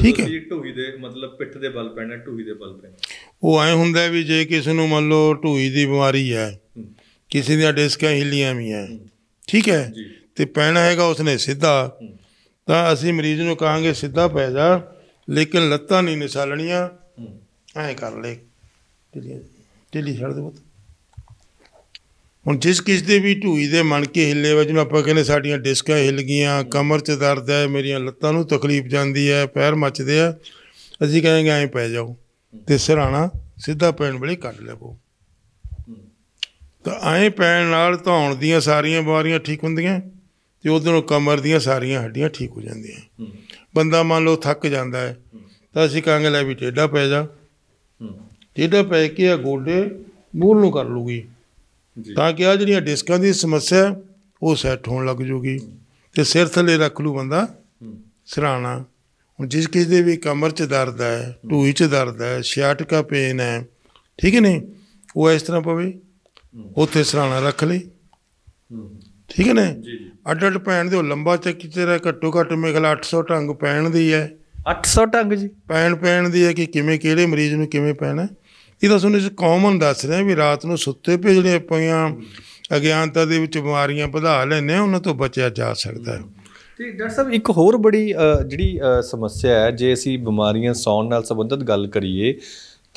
ਠੀਕ ਹੈ। ਢੂਹੀ ਦੇ ਮਤਲਬ ਪਿੱਠ ਦੇ ਬਲ ਪੈਣਾ ਢੂਹੀ ਦੇ ਬਲ ਪੈਣਾ। ਉਹ ਐ ਹੁੰਦਾ ਵੀ ਜੇ ਕਿਸੇ ਨੂੰ ਮੰਨ ਲਓ ਢੂਈ ਦੀ ਬਿਮਾਰੀ ਹੈ ਕਿਸੇ ਦੀਆਂ ਡਿਸਕਾਂ ਹਿੱਲੀਆਂ ਵੀ ਹੈ ਠੀਕ ਹੈ ਤੇ ਪੈਣਾ ਹੈਗਾ ਉਸਨੇ ਸਿੱਧਾ ਤਾਂ ਅਸੀਂ ਮਰੀਜ਼ ਨੂੰ ਕਹਾਂਗੇ ਸਿੱਧਾ ਪੈ ਜਾ ਲੇਕਿਨ ਲੱਤਾਂ ਨਹੀਂ ਨਿਸਾਲਣੀਆਂ। ਐਂ ਕਰ ਲੈ। ਢਿੱਲੀ ਢਿੱਲੀ ਛੱਡ ਦੇ ਪੁੱਤ। ਹੁਣ ਜਿਸ ਕਿਸ ਦੇ ਵੀ ਢੂਈ ਦੇ ਮਣ ਕੇ ਹਿੱਲੇ ਵਜ ਨੂੰ ਆਪਾਂ ਕਹਿੰਦੇ ਸਾਡੀਆਂ ਡਿਸਕਾਂ ਹਿੱਲ ਗਈਆਂ ਕਮਰ 'ਚ ਦਰਦ ਹੈ ਮੇਰੀਆਂ ਲੱਤਾਂ ਨੂੰ ਤਕਲੀਫ ਜਾਂਦੀ ਹੈ ਪੈਰ ਮੱਚਦੇ ਆ ਅਸੀਂ ਕਹਾਂਗੇ ਐਂ ਪੈ ਜਾਓ ਤੇ ਸਿਰਹਾਣਾ ਸਿੱਧਾ ਪੈਣ ਵੇਲੇ ਕੱਢ ਲਵੋ। ਤਾਂ ਐਂ ਪੈਣ ਨਾਲ ਧੌਣ ਦੀਆਂ ਸਾਰੀਆਂ ਬਿਮਾਰੀਆਂ ਠੀਕ ਹੁੰਦੀਆਂ ਤੇ ਉਹਦੇ ਨਾਲ ਕਮਰ ਦੀਆਂ ਸਾਰੀਆਂ ਹੱਡੀਆਂ ਠੀਕ ਹੋ ਜਾਂਦੀਆਂ। ਬੰਦਾ ਮੰਨ ਲਓ ਥੱਕ ਜਾਂਦਾ ਹੈ ਤਾਂ ਅਸੀਂ ਕਹਾਂਗੇ ਲੈ ਵੀ ਟੇਢਾ ਪੈ ਜਾ। ਟੇਢਾ ਪੈ ਕੇ ਆ ਗੋਡੇ ਮੂਲ ਨੂੰ ਕਰ ਲੂਗੀ। ਜੀ। ਤਾਂ ਕਿ ਆ ਜਿਹੜੀਆਂ ਡਿਸਕਾਂ ਦੀ ਸਮੱਸਿਆ ਉਹ ਸੈੱਟ ਹੋਣ ਲੱਗ ਜੂਗੀ ਤੇ ਸਿਰ ਥੱਲੇ ਰੱਖ ਲੂ ਬੰਦਾ। ਸਿਰਹਾਣਾ ਹੁਣ ਜਿਸ ਕਿਸੇ ਦੇ ਵੀ ਕਮਰ 'ਚ ਦਰਦ ਹੈ ਢੂਈ 'ਚ ਦਰਦ ਹੈ ਸਿਆਟਿਕਾ ਪੇਨ ਹੈ ਠੀਕ ਹੈ ਨਹੀਂ? ਉਹ ਇਸ ਤਰ੍ਹਾਂ ਪਵੇ। ਉੱਥੇ ਸਿਰਹਾਣਾ ਰੱਖ ਲਈ ਠੀਕ ਹੈ ਨਾ ਜੀ ਜੀ। ਅੱਡ ਅੱਡ ਪੈਣ ਦੇ ਉਹ ਲੰਬਾ ਚੱਕੀ ਤੇਰਾ ਘੱਟੋ ਘੱਟ ਮੇਰੇ ਖਿਆਲ 800 ਢੰਗ ਪੈਣ ਦੀ ਹੈ। 800 ਢੰਗ ਜੀ। ਪੈਣ ਪੈਣ ਦੀ ਹੈ ਕਿ ਕਿਵੇਂ ਕਿਹੜੇ ਮਰੀਜ਼ ਨੂੰ ਕਿਵੇਂ ਪੈਣਾ ਇਹ ਤਾਂ ਤੁਹਾਨੂੰ ਕਾਮਨ ਦੱਸ ਰਿਹਾ ਵੀ ਰਾਤ ਨੂੰ ਸੁੱਤੇ ਭੇਜਣੇ ਜਿਹੜੀਆਂ ਪਈਆਂ ਅਗਿਆਨਤਾ ਦੇ ਵਿੱਚ ਬਿਮਾਰੀਆਂ ਵਧਾ ਲੈਂਦੇ ਆ, ਉਹਨਾਂ ਤੋਂ ਬਚਿਆ ਜਾ ਸਕਦਾ ਹੈ। ਤੇ ਡਾਕਟਰ ਸਾਹਿਬ, ਇੱਕ ਹੋਰ ਬੜੀ ਜਿਹੜੀ ਸਮੱਸਿਆ ਹੈ, ਜੇ ਅਸੀਂ ਬਿਮਾਰੀਆਂ ਸੌਣ ਨਾਲ ਸੰਬੰਧਿਤ ਗੱਲ ਕਰੀਏ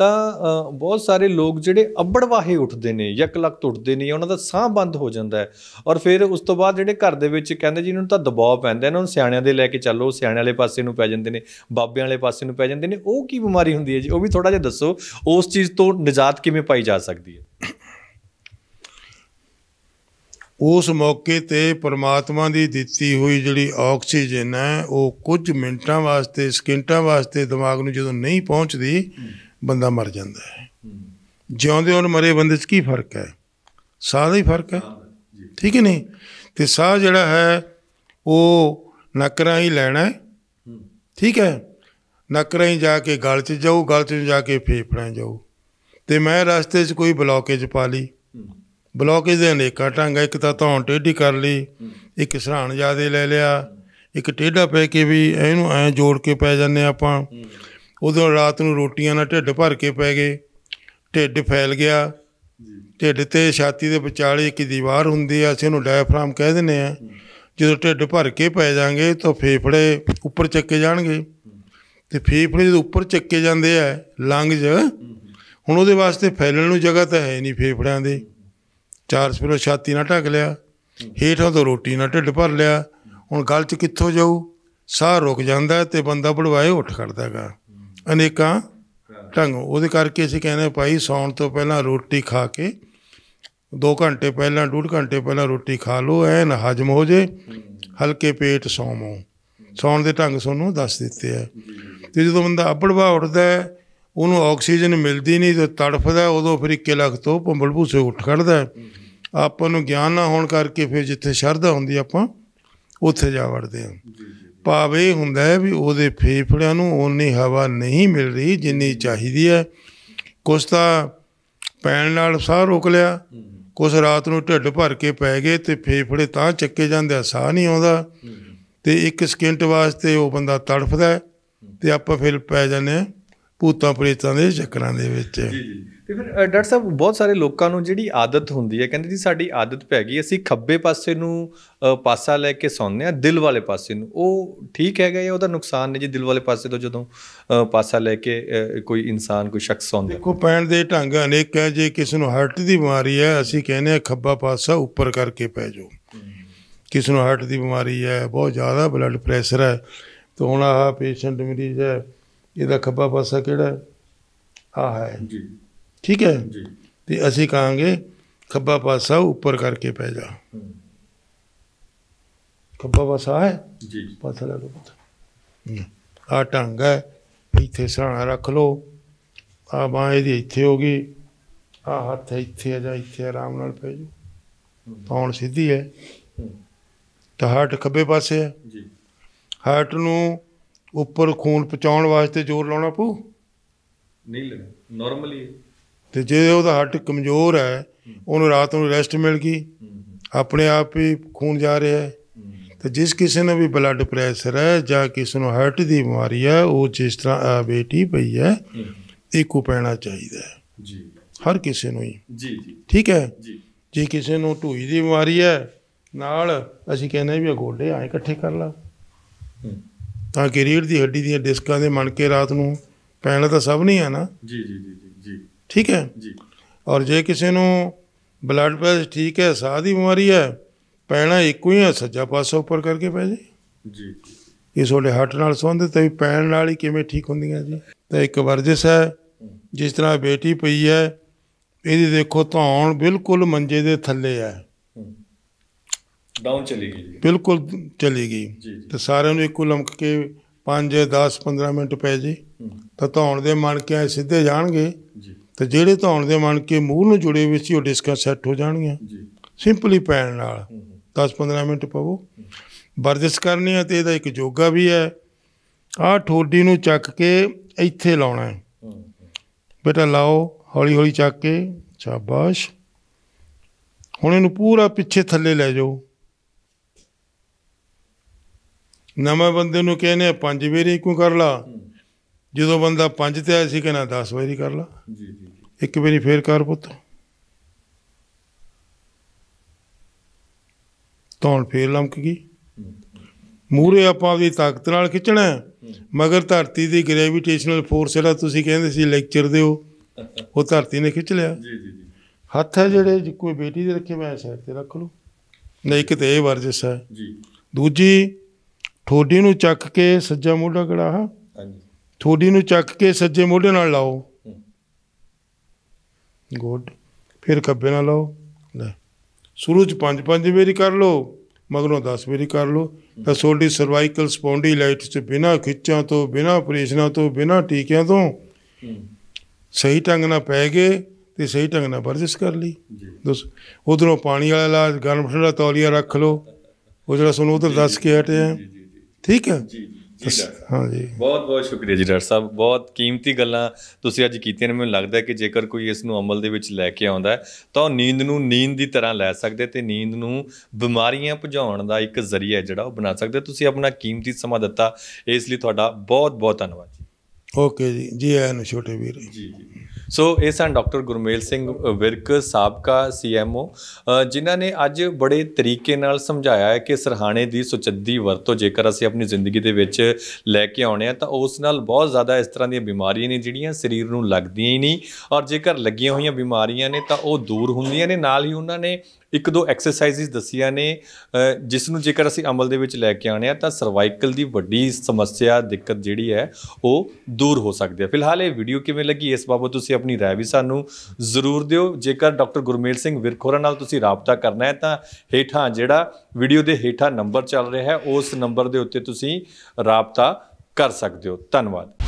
ਤਾਂ ਬਹੁਤ ਸਾਰੇ ਲੋਕ ਜਿਹੜੇ ਅੱਬੜਵਾਹੇ ਉੱਠਦੇ ਨੇ, ਯਕ ਲਕਤ ਉੱਠਦੇ ਨੇ ਉਹਨਾਂ ਦਾ ਸਾਹ ਬੰਦ ਹੋ ਜਾਂਦਾ ਹੈ। ਔਰ ਫਿਰ ਉਸ ਤੋਂ ਬਾਅਦ ਜਿਹੜੇ ਘਰ ਦੇ ਵਿੱਚ ਕਹਿੰਦੇ ਜੀ, ਇਹਨਾਂ ਨੂੰ ਤਾਂ ਦਬਾਅ ਪੈਂਦਾ ਇਹਨਾਂ ਨੂੰ ਸਿਆਣਿਆਂ ਦੇ ਲੈ ਕੇ ਚੱਲੋ, ਸਿਆਣਿਆਂ ਵਾਲੇ ਪਾਸੇ ਨੂੰ ਪੈ ਜਾਂਦੇ ਨੇ, ਬਾਬਿਆਂ ਵਾਲੇ ਪਾਸੇ ਨੂੰ ਪੈ ਜਾਂਦੇ ਨੇ, ਉਹ ਕੀ ਬਿਮਾਰੀ ਹੁੰਦੀ ਹੈ ਜੀ? ਉਹ ਵੀ ਥੋੜਾ ਜਿਹਾ ਦੱਸੋ, ਉਸ ਚੀਜ਼ ਤੋਂ ਨਿਜਾਤ ਕਿਵੇਂ ਪਾਈ ਜਾ ਸਕਦੀ ਹੈ? ਉਸ ਮੌਕੇ ਤੇ ਪ੍ਰਮਾਤਮਾ ਦੀ ਦਿੱਤੀ ਹੋਈ ਜਿਹੜੀ ਆਕਸੀਜਨ ਹੈ, ਉਹ ਕੁਝ ਮਿੰਟਾਂ ਵਾਸਤੇ, ਸਕਿੰਟਾਂ ਵਾਸਤੇ ਦਿਮਾਗ ਨੂੰ ਜਦੋਂ ਨਹੀਂ ਪਹੁੰਚਦੀ ਬੰਦਾ ਮਰ ਜਾਂਦਾ ਹੈ। ਜਿਉਂਦੇ ਔਰ ਮਰੇ ਬੰਦੇ 'ਚ ਕੀ ਫ਼ਰਕ ਹੈ? ਸਾਹ ਦਾ ਹੀ ਫ਼ਰਕ ਹੈ। ਠੀਕ ਹੈ ਨਹੀਂ? ਤੇ ਸਾਹ ਜਿਹੜਾ ਹੈ ਉਹ ਨੱਕ ਰਾਹੀਂ ਲੈਣਾ ਹੈ। ਠੀਕ ਹੈ? ਨੱਕ ਰਾਹੀਂ ਜਾ ਕੇ ਗਲ 'ਚ ਜਾਊ ਗਲ 'ਚ ਜਾ ਕੇ ਫੇਫੜਿਆਂ ਜਾਊ। ਤੇ ਮੈਂ ਰਸਤੇ 'ਚ ਕੋਈ ਬਲੌਕੇਜ ਪਾ ਲਈ। ਬਲੌਕੇਜ ਦੇ ਅਨੇਕਾਂ ਢੰਗ ਇੱਕ ਤਾਂ ਧੌਣ ਟੇਢੀ ਕਰ ਲਈ ਇੱਕ ਸਰਾਣ ਜਿਆਦੇ ਲੈ ਲਿਆ ਇੱਕ ਟੇਢਾ ਪੈ ਕੇ ਵੀ ਇਹਨੂੰ ਐਂ ਜੋੜ ਕੇ ਪੈ ਜਾਂਦੇ ਆਪਾਂ। ਉਦੋਂ ਰਾਤ ਨੂੰ ਰੋਟੀਆਂ ਨਾਲ ਢਿੱਡ ਭਰ ਕੇ ਪੈ ਗਏ। ਢਿੱਡ ਫੈਲ ਗਿਆ। ਢਿੱਡ ਤੇ ਛਾਤੀ ਦੇ ਵਿਚਾਲੇ ਇੱਕ ਦੀਵਾਰ ਹੁੰਦੀ ਆ ਅਸੀਂ ਉਹਨੂੰ ਡਾਇਫਰਾਮ ਕਹਿ ਦਿੰਦੇ ਆ। ਜਦੋਂ ਢਿੱਡ ਭਰ ਕੇ ਪੈ ਜਾਾਂਗੇ ਤਾਂ ਫੇਫੜੇ ਉੱਪਰ ਚੱਕੇ ਜਾਣਗੇ। ਤੇ ਫੇਫੜੇ ਜਦੋਂ ਉੱਪਰ ਚੱਕੇ ਜਾਂਦੇ ਆ ਲੰਗਜ ਹੁਣ ਉਹਦੇ ਵਾਸਤੇ ਫੈਲਣ ਨੂੰ ਜਗ੍ਹਾ ਤਾਂ ਹੈ ਨਹੀਂ ਫੇਫੜਿਆਂ ਦੇ। ਚਾਰ ਸਪਿਰੋ ਛਾਤੀ ਨਾਲ ਢੱਕ ਲਿਆ। ਹੇਠਾਂ ਤੋਂ ਰੋਟੀ ਨਾਲ ਢਿੱਡ ਭਰ ਲਿਆ। ਹੁਣ ਗਲ 'ਚ ਕਿੱਥੋਂ ਜਾਊ? ਸਾਹ ਰੁਕ ਜਾਂਦਾ ਤੇ ਬੰਦਾ ਬੜਵਾਏ ਉੱਠ ਖੜਦਾ ਹੈਗਾ ਅਨੇਕਾਂ ਢੰਗ। ਉਹਦੇ ਕਰਕੇ ਅਸੀਂ ਕਹਿੰਦੇ ਭਾਈ ਸੌਣ ਤੋਂ ਪਹਿਲਾਂ ਰੋਟੀ ਖਾ ਕੇ 2 ਘੰਟੇ ਪਹਿਲਾਂ ਡੂਢ ਘੰਟੇ ਪਹਿਲਾਂ ਰੋਟੀ ਖਾ ਲਓ ਐਨ ਹਜਮ ਹੋ ਜੇ ਹਲਕੇ ਪੇਟ ਸੌਵੋ। ਸੌਣ ਦੇ ਢੰਗ ਤੁਹਾਨੂੰ ਦੱਸ ਦਿੱਤੇ ਆ। ਤੇ ਜਦੋਂ ਬੰਦਾ ਅੱਬੜਵਾ ਉੱਠਦਾ ਹੈ, ਉਹਨੂੰ ਆਕਸੀਜਨ ਮਿਲਦੀ ਨਹੀਂ ਤੇ ਤੜਫਦਾ ਉਦੋਂ ਫਿਰ ਇੱਕੇ ਲੱਖ ਤੋਂ ਭੰਬਲ ਭੂਸੇ ਉੱਠ ਖੜਦਾ। ਆਪਾਂ ਨੂੰ ਗਿਆਨ ਨਾ ਹੋਣ ਕਰਕੇ ਫਿਰ ਜਿੱਥੇ ਸ਼ਰਧਾ ਹੁੰਦੀ ਆਪਾਂ ਉੱਥੇ ਜਾ ਵੜਦੇ ਹਾਂ। ਭਾਵ ਹੁੰਦਾ ਹੈ ਵੀ ਉਹਦੇ ਫੇਫੜਿਆਂ ਨੂੰ ਓਨੀ ਹਵਾ ਨਹੀਂ ਮਿਲ ਰਹੀ ਜਿੰਨੀ ਚਾਹੀਦੀ ਹੈ। ਕੁਛ ਤਾਂ ਪੈਣ ਨਾਲ ਸਾਹ ਰੋਕ ਲਿਆ। ਕੁਛ ਰਾਤ ਨੂੰ ਢਿੱਡ ਭਰ ਕੇ ਪੈ ਗਏ ਤੇ ਫੇਫੜੇ ਤਾਂ ਚੱਕੇ ਜਾਂਦੇ ਆ ਸਾਹ ਨਹੀਂ ਆਉਂਦਾ। ਤੇ ਇੱਕ ਸਕਿੰਟ ਵਾਸਤੇ ਉਹ ਬੰਦਾ ਤੜਫਦਾ ਤੇ ਆਪਾਂ ਫਿਰ ਪੈ ਜਾਂਦੇ ਹਾਂ। ਭੂਤਾਂ ਪ੍ਰੇਤਾਂ ਦੇ ਚੱਕਰਾਂ ਦੇ ਵਿੱਚ। ਜੀ ਜੀ। ਤੇ ਫਿਰ ਡਾਕਟਰ ਸਾਹਿਬ ਬਹੁਤ ਸਾਰੇ ਲੋਕਾਂ ਨੂੰ ਜਿਹੜੀ ਆਦਤ ਹੁੰਦੀ ਹੈ ਕਹਿੰਦੇ ਜੀ ਸਾਡੀ ਆਦਤ ਪੈ ਗਈ ਅਸੀਂ ਖੱਬੇ ਪਾਸੇ ਨੂੰ ਪਾਸਾ ਲੈ ਕੇ ਸੌਂਦੇ ਆ ਦਿਲ ਵਾਲੇ ਪਾਸੇ ਨੂੰ। ਉਹ ਠੀਕ ਹੈਗਾ ਜਾਂ ਉਹਦਾ ਨੁਕਸਾਨ ਨੇ ਜੀ ਦਿਲ ਵਾਲੇ ਪਾਸੇ ਤੋਂ ਜਦੋਂ ਪਾਸਾ ਲੈ ਕੇ ਕੋਈ ਇਨਸਾਨ ਕੋਈ ਸ਼ਖਸ ਸੌਂਦਾ? ਦੇਖੋ ਪੈਣ ਦੇ ਢੰਗ ਅਨੇਕ ਹੈ ਜੇ ਕਿਸੇ ਨੂੰ ਹਾਰਟ ਦੀ ਬਿਮਾਰੀ ਹੈ ਅਸੀਂ ਕਹਿੰਦੇ ਆ ਖੱਬਾ ਪਾਸਾ ਉੱਪਰ ਕਰਕੇ ਪੈ ਜਾਓ। ਕਿਸੇ ਨੂੰ ਹਾਰਟ ਦੀ ਬਿਮਾਰੀ ਹੈ ਬਹੁਤ ਜ਼ਿਆਦਾ ਬਲੱਡ ਪ੍ਰੈਸ਼ਰ ਹੈ ਤਾਂ ਹੁਣ ਆਹ ਪੇਸ਼ੈਂਟ ਮਰੀਜ਼ ਹੈ ਇਹਦਾ ਖੱਬਾ ਪਾਸਾ ਕਿਹੜਾ? ਆਹ ਹੈ। ਜੀ। ਠੀਕ ਹੈ? ਜੀ। ਤੇ ਅਸੀਂ ਕਹਾਂਗੇ ਖੱਬਾ ਪਾਸਾ ਉੱਪਰ ਕਰਕੇ ਪੈ ਜਾ। ਖੱਬਾ ਪਾਸਾ ਹੈ? ਜੀ। ਪਾਸਾ ਲੈ ਲਓ ਆ ਹੈ। ਇੱਥੇ ਸਹਾਣਾ ਰੱਖ ਲਓ। ਆ ਬਾਂਹ ਇਹਦੀ ਇੱਥੇ ਹੋ ਗਈ। ਆ ਹੱਥ ਇੱਥੇ ਆ ਜਾਂ ਇੱਥੇ ਆਰਾਮ ਨਾਲ ਪੈ ਜਾਓ। ਪੌਣ ਸਿੱਧੀ ਹੈ। ਤਾਂ ਹਾਰਟ ਖੱਬੇ ਪਾਸੇ ਹੈ। ਜੀ। ਹਾਰਟ ਨੂੰ ਉੱਪਰ ਖੂਨ ਪਹੁੰਚਾਉਣ ਵਾਸਤੇ ਜ਼ੋਰ ਲਾਉਣਾ ਪਊ? ਨਹੀਂ ਲੱਗਾ ਨਾਰਮਲੀ ਤੇ ਜੇ ਉਹਦਾ ਹਾਰਟ ਕਮਜ਼ੋਰ ਹੈ ਉਹਨੂੰ ਰਾਤ ਨੂੰ ਰੈਸਟ ਮਿਲ ਗਈ ਆਪਣੇ ਆਪ ਹੀ ਖੂਨ ਜਾ ਰਿਹਾ ਹੈ। ਤੇ ਜਿਸ ਕਿਸੇ ਨੂੰ ਵੀ ਬਲੱਡ ਪ੍ਰੈਸ਼ਰ ਹੈ ਜਾਂ ਕਿਸੇ ਨੂੰ ਹਾਰਟ ਦੀ ਬਿਮਾਰੀ ਹੈ ਉਹ ਜਿਸ ਤਰ੍ਹਾਂ ਆ ਬੇਟੀ ਪਈ ਹੈ ਇੱਕੋ ਪੈਣਾ ਚਾਹੀਦਾ ਹੈ। ਜੀ। ਹਰ ਕਿਸੇ ਨੂੰ ਹੀ। ਜੀ ਜੀ। ਠੀਕ ਹੈ? ਜੀ। ਜੇ ਕਿਸੇ ਨੂੰ ਢੂਈ ਦੀ ਬਿਮਾਰੀ ਹੈ ਨਾਲ ਅਸੀਂ ਕਹਿੰਦੇ ਵੀ ਗੋਡੇ ਆਏ ਇਕੱਠੇ ਕਰ ਲਾ। ਤਾਂ ਕਿ ਰੀੜ੍ਹ ਦੀ ਹੱਡੀ ਦੀਆਂ ਡਿਸਕਾਂ ਦੇ ਮਣਕੇ ਰਾਤ ਨੂੰ ਪੈਣਾ ਤਾਂ ਸਭ ਨਹੀਂ ਹੈ ਨਾ? ਜੀ ਜੀ ਜੀ ਜੀ ਠੀਕ ਹੈ? ਜੀ। ਔਰ ਜੇ ਕਿਸੇ ਨੂੰ ਬਲੱਡ ਪ੍ਰੈਸ਼ਰ ਠੀਕ ਹੈ ਸਾਹ ਦੀ ਬਿਮਾਰੀ ਹੈ ਪੈਣਾ ਇੱਕੋ ਹੀ ਹੈ ਸੱਜਾ ਪਾਸਾ ਉੱਪਰ ਕਰਕੇ ਪੈ ਜੇ। ਜੀ। ਇਹ ਤੁਹਾਡੇ ਹਾਰਟ ਨਾਲ ਸੰਬੰਧਿਤ ਹੈ ਵੀ ਪੈਣ ਨਾਲ ਹੀ ਕਿਵੇਂ ਠੀਕ ਹੁੰਦੀਆਂ ਜੀ? ਤਾਂ ਇੱਕ ਵਰਜਿਸ਼ ਹੈ ਜਿਸ ਤਰ੍ਹਾਂ ਬੇਟੀ ਪਈ ਹੈ ਇਹਦੀ ਦੇਖੋ ਧੌਣ ਬਿਲਕੁਲ ਮੰਜੇ ਦੇ ਥੱਲੇ ਹੈ। ਡਾਊਨ ਚਲੀ ਗਈ ਬਿਲਕੁਲ ਚਲੀ ਗਈ। ਤੇ ਸਾਰਿਆਂ ਨੂੰ ਇੱਕੋ ਲਮਕ ਕੇ 5 10 15 ਮਿੰਟ ਪੈ ਜੇ। ਤਾਂ ਧੌਣ ਦੇ ਮਣਕੇ ਸਿੱਧੇ ਜਾਣਗੇ। ਜੀ। ਤੇ ਜਿਹੜੇ ਧੌਣ ਦੇ ਮਣਕੇ ਮੂੰਹ ਨੂੰ ਜੁੜੇ ਹੋਏ ਸੀ ਉਹ ਡਿਸਕਾਂ ਸੈੱਟ ਹੋ ਜਾਣਗੀਆਂ। ਜੀ। ਸਿੰਪਲੀ ਪੈਣ ਨਾਲ। 10-15 ਮਿੰਟ ਪਵੋ। ਵਰਜਿਸ਼ ਕਰਨੀ ਹੈ ਤੇ ਇਹਦਾ ਇੱਕ ਯੋਗਾ ਵੀ ਹੈ। ਆਹ ਠੋਡੀ ਨੂੰ ਚੱਕ ਕੇ ਇੱਥੇ ਲਾਉਣਾ ਹੈ। ਬੇਟਾ ਲਾਓ ਹੌਲੀ ਹੌਲੀ ਚੱਕ ਕੇ। ਸ਼ਾਬਾਸ਼। ਹੁਣ ਇਹਨੂੰ ਪੂਰਾ ਪਿੱਛੇ ਥੱਲੇ ਲੈ ਜਾਓ। ਨਵੇਂ ਬੰਦੇ ਨੂੰ ਕਹਿੰਦੇ ਪੰਜ ਵਾਰੀ ਕਿਉਂ ਕਰ ਲਾ। ਜਦੋਂ ਬੰਦਾ ਪੰਜ ਤੇ ਆਇਆ ਸੀ ਕਹਿੰਦਾ 10 ਵਾਰੀ ਕਰ ਲਾ। ਜੀ ਜੀ ਇੱਕ ਵਾਰੀ ਫੇਰ ਕਰ ਪੁੱਤ। ਧੌਣ ਫੇਰ ਲਮਕ ਗਈ। ਮੂਰੇ ਆਪਾਂ ਆਪਦੀ ਤਾਕਤ ਨਾਲ ਖਿੱਚਣਾ ਮਗਰ ਧਰਤੀ ਦੀ ਗ੍ਰੈਵਿਟੇਸ਼ਨਲ ਫੋਰਸ ਜਿਹੜਾ ਤੁਸੀਂ ਕਹਿੰਦੇ ਸੀ ਲੈਕਚਰ ਦਿਓ ਉਹ ਧਰਤੀ ਨੇ ਖਿੱਚ ਲਿਆ। ਜੀ ਜੀ ਜੀ। ਹੱਥ ਹੈ ਜਿਹੜੇ ਕੋਈ ਬੇਟੀ ਦੇ ਰੱਖੇ ਮੈਂ ਸਾਈਡ ਤੇ ਰੱਖ ਲਓ। ਨਹੀਂ ਕਿਤੇ ਇਹ ਵਰਜਿਸ਼ ਹੈ। ਜੀ। ਦੂਜੀ ਠੋਡੀ ਨੂੰ ਚੱਕ ਕੇ ਸੱਜਾ ਮੋਢਾ ਗੜਾ ਹਾਂਜੀ। ਠੋਡੀ ਨੂੰ ਚੱਕ ਕੇ ਸੱਜੇ ਮੋਢੇ ਨਾਲ ਲਾਓ। ਗੁੱਡ। ਫਿਰ ਖੱਬੇ ਨਾਲ ਲਾਓ। ਲੈ। ਸ਼ੁਰੂ ਚ ਪੰਜ ਪੰਜ ਵਾਰੀ ਕਰ ਲਓ ਮਗਰੋਂ 10 ਵਾਰੀ ਕਰ ਲਓ। ਤਾਂ ਤੁਹਾਡੀ ਸਰਵਾਈਕਲ ਸਪੌਂਡੀਲਾਈਟਸ ਚ ਬਿਨਾਂ ਖਿੱਚਾਂ ਤੋਂ ਬਿਨਾਂ ਆਪਰੇਸ਼ਨਾਂ ਤੋਂ ਬਿਨਾਂ ਟੀਕਿਆਂ ਤੋਂ ਸਹੀ ਢੰਗ ਨਾਲ ਪੈ ਗਏ ਤੇ ਸਹੀ ਢੰਗ ਨਾਲ ਵਰਜਿਸ਼ ਕਰ ਲਈ। ਦੱਸ। ਉਧਰੋਂ ਪਾਣੀ ਵਾਲਾ ਇਲਾਜ ਗਰਮ ਠੰਡਾ ਤੌਲੀਆ ਰੱਖ ਲਓ। ਉਹ ਜਿਹੜਾ ਤੁਹਾਨੂੰ ਉਧਰ ਦੱਸ ਕੇ ਹਟੇ ਆ ਜੀ ਜੀ। ਠੀਕ ਹੈ? ਜੀ ਜੀ ਹਾਂ ਜੀ ਬਹੁਤ ਬਹੁਤ ਸ਼ੁਕਰੀਆ ਜੀ ਡਾਕਟਰ ਸਾਹਿਬ। ਬਹੁਤ ਕੀਮਤੀ ਗੱਲਾਂ ਤੁਸੀਂ ਅੱਜ ਕੀਤੀਆਂ ਨੇ। ਮੈਨੂੰ ਲੱਗਦਾ ਕਿ ਜੇਕਰ ਕੋਈ ਇਸ ਨੂੰ ਅਮਲ ਦੇ ਵਿੱਚ ਲੈ ਕੇ ਆਉਂਦਾ ਤਾਂ ਉਹ ਨੀਂਦ ਨੂੰ ਨੀਂਦ ਦੀ ਤਰ੍ਹਾਂ ਲੈ ਸਕਦੇ ਤੇ ਨੀਂਦ ਨੂੰ ਬਿਮਾਰੀਆਂ ਭਜਾਉਣ ਦਾ ਇੱਕ ਜ਼ਰੀਆ ਜਿਹੜਾ ਉਹ ਬਣਾ ਸਕਦੇ। ਤੁਸੀਂ ਆਪਣਾ ਕੀਮਤੀ ਸਮਾਂ ਦਿੱਤਾ। ਇਸ ਲਈ ਤੁਹਾਡਾ ਬਹੁਤ ਬਹੁਤ ਧੰਨਵਾਦ ਜੀ। ਓਕੇ ਜੀ। ਜੀ ਆਇਆਂ ਨੂੰ ਛੋਟੇ ਵੀਰ। ਜੀ ਜੀ। ਸੋ ਇਹ ਸਨ ਡਾਕਟਰ ਗੁਰਮੇਲ ਸਿੰਘ ਵਿਰਕ ਸਾਬਕਾ ਸੀਐਮਓ ਜਿਨ੍ਹਾਂ ਨੇ ਅੱਜ ਬੜੇ ਤਰੀਕੇ ਨਾਲ ਸਮਝਾਇਆ ਹੈ ਕਿ ਸਰਹਾਣੇ ਦੀ ਸੁਚੱਜੀ ਵਰਤੋਂ ਜੇਕਰ ਅਸੀਂ ਆਪਣੀ ਜ਼ਿੰਦਗੀ ਦੇ ਵਿੱਚ ਲੈ ਕੇ ਆਉਣੇ ਆ ਤਾਂ ਉਸ ਨਾਲ ਬਹੁਤ ਜ਼ਿਆਦਾ ਇਸ ਤਰ੍ਹਾਂ ਦੀਆਂ ਬਿਮਾਰੀਆਂ ਨੇ ਜਿਹੜੀਆਂ ਸਰੀਰ ਨੂੰ ਲੱਗਦੀਆਂ ਹੀ ਨਹੀਂ ਔਰ ਜੇਕਰ ਲੱਗੀਆਂ ਹੋਈਆਂ ਬਿਮਾਰੀਆਂ ਨੇ ਤਾਂ ਉਹ ਦੂਰ ਹੁੰਦੀਆਂ ਨੇ, ਨਾਲ ਹੀ ਉਹਨਾਂ ਨੇ ਇੱਕ ਦੋ ਐਕਸਰਸਾਈਜ਼ਸ ਦੱਸੀਆਂ ਨੇ ਜਿਸ ਨੂੰ ਜੇਕਰ ਅਸੀਂ ਅਮਲ ਦੇ ਵਿੱਚ ਲੈ ਕੇ ਆਉਣੇ ਆ, ਤਾਂ ਸਰਵਾਈਕਲ ਦੀ ਵੱਡੀ ਸਮੱਸਿਆ, ਦਿੱਕਤ ਜਿਹੜੀ ਹੈ, ਉਹ ਦੂਰ ਹੋ ਸਕਦੀ ਹੈ। ਫਿਲਹਾਲ ਇਹ ਵੀਡੀਓ ਕਿਵੇਂ ਲੱਗੀ, ਇਸ ਬਾਬਤ ਤੁਸੀਂ ਆਪਣੀ ਰਾਏ ਵੀ ਸਾਨੂੰ ਜ਼ਰੂਰ ਦਿਓ। ਜੇਕਰ ਡਾਕਟਰ ਗੁਰਮੇਲ ਸਿੰਘ ਵਿਰਖੋਰਾ ਨਾਲ ਤੁਸੀਂ ਰਾਬਤਾ ਕਰਨਾ ਹੈ, ਤਾਂ ਹੇਠਾਂ ਜਿਹੜਾ ਵੀਡੀਓ ਦੇ ਹੇਠਾਂ ਨੰਬਰ ਚੱਲ ਰਿਹਾ ਹੈ, ਉਸ ਨੰਬਰ ਦੇ ਉੱਤੇ ਤੁਸੀਂ ਰਾਬਤਾ ਕਰ ਸਕਦੇ ਹੋ। ਧੰਨਵਾਦ।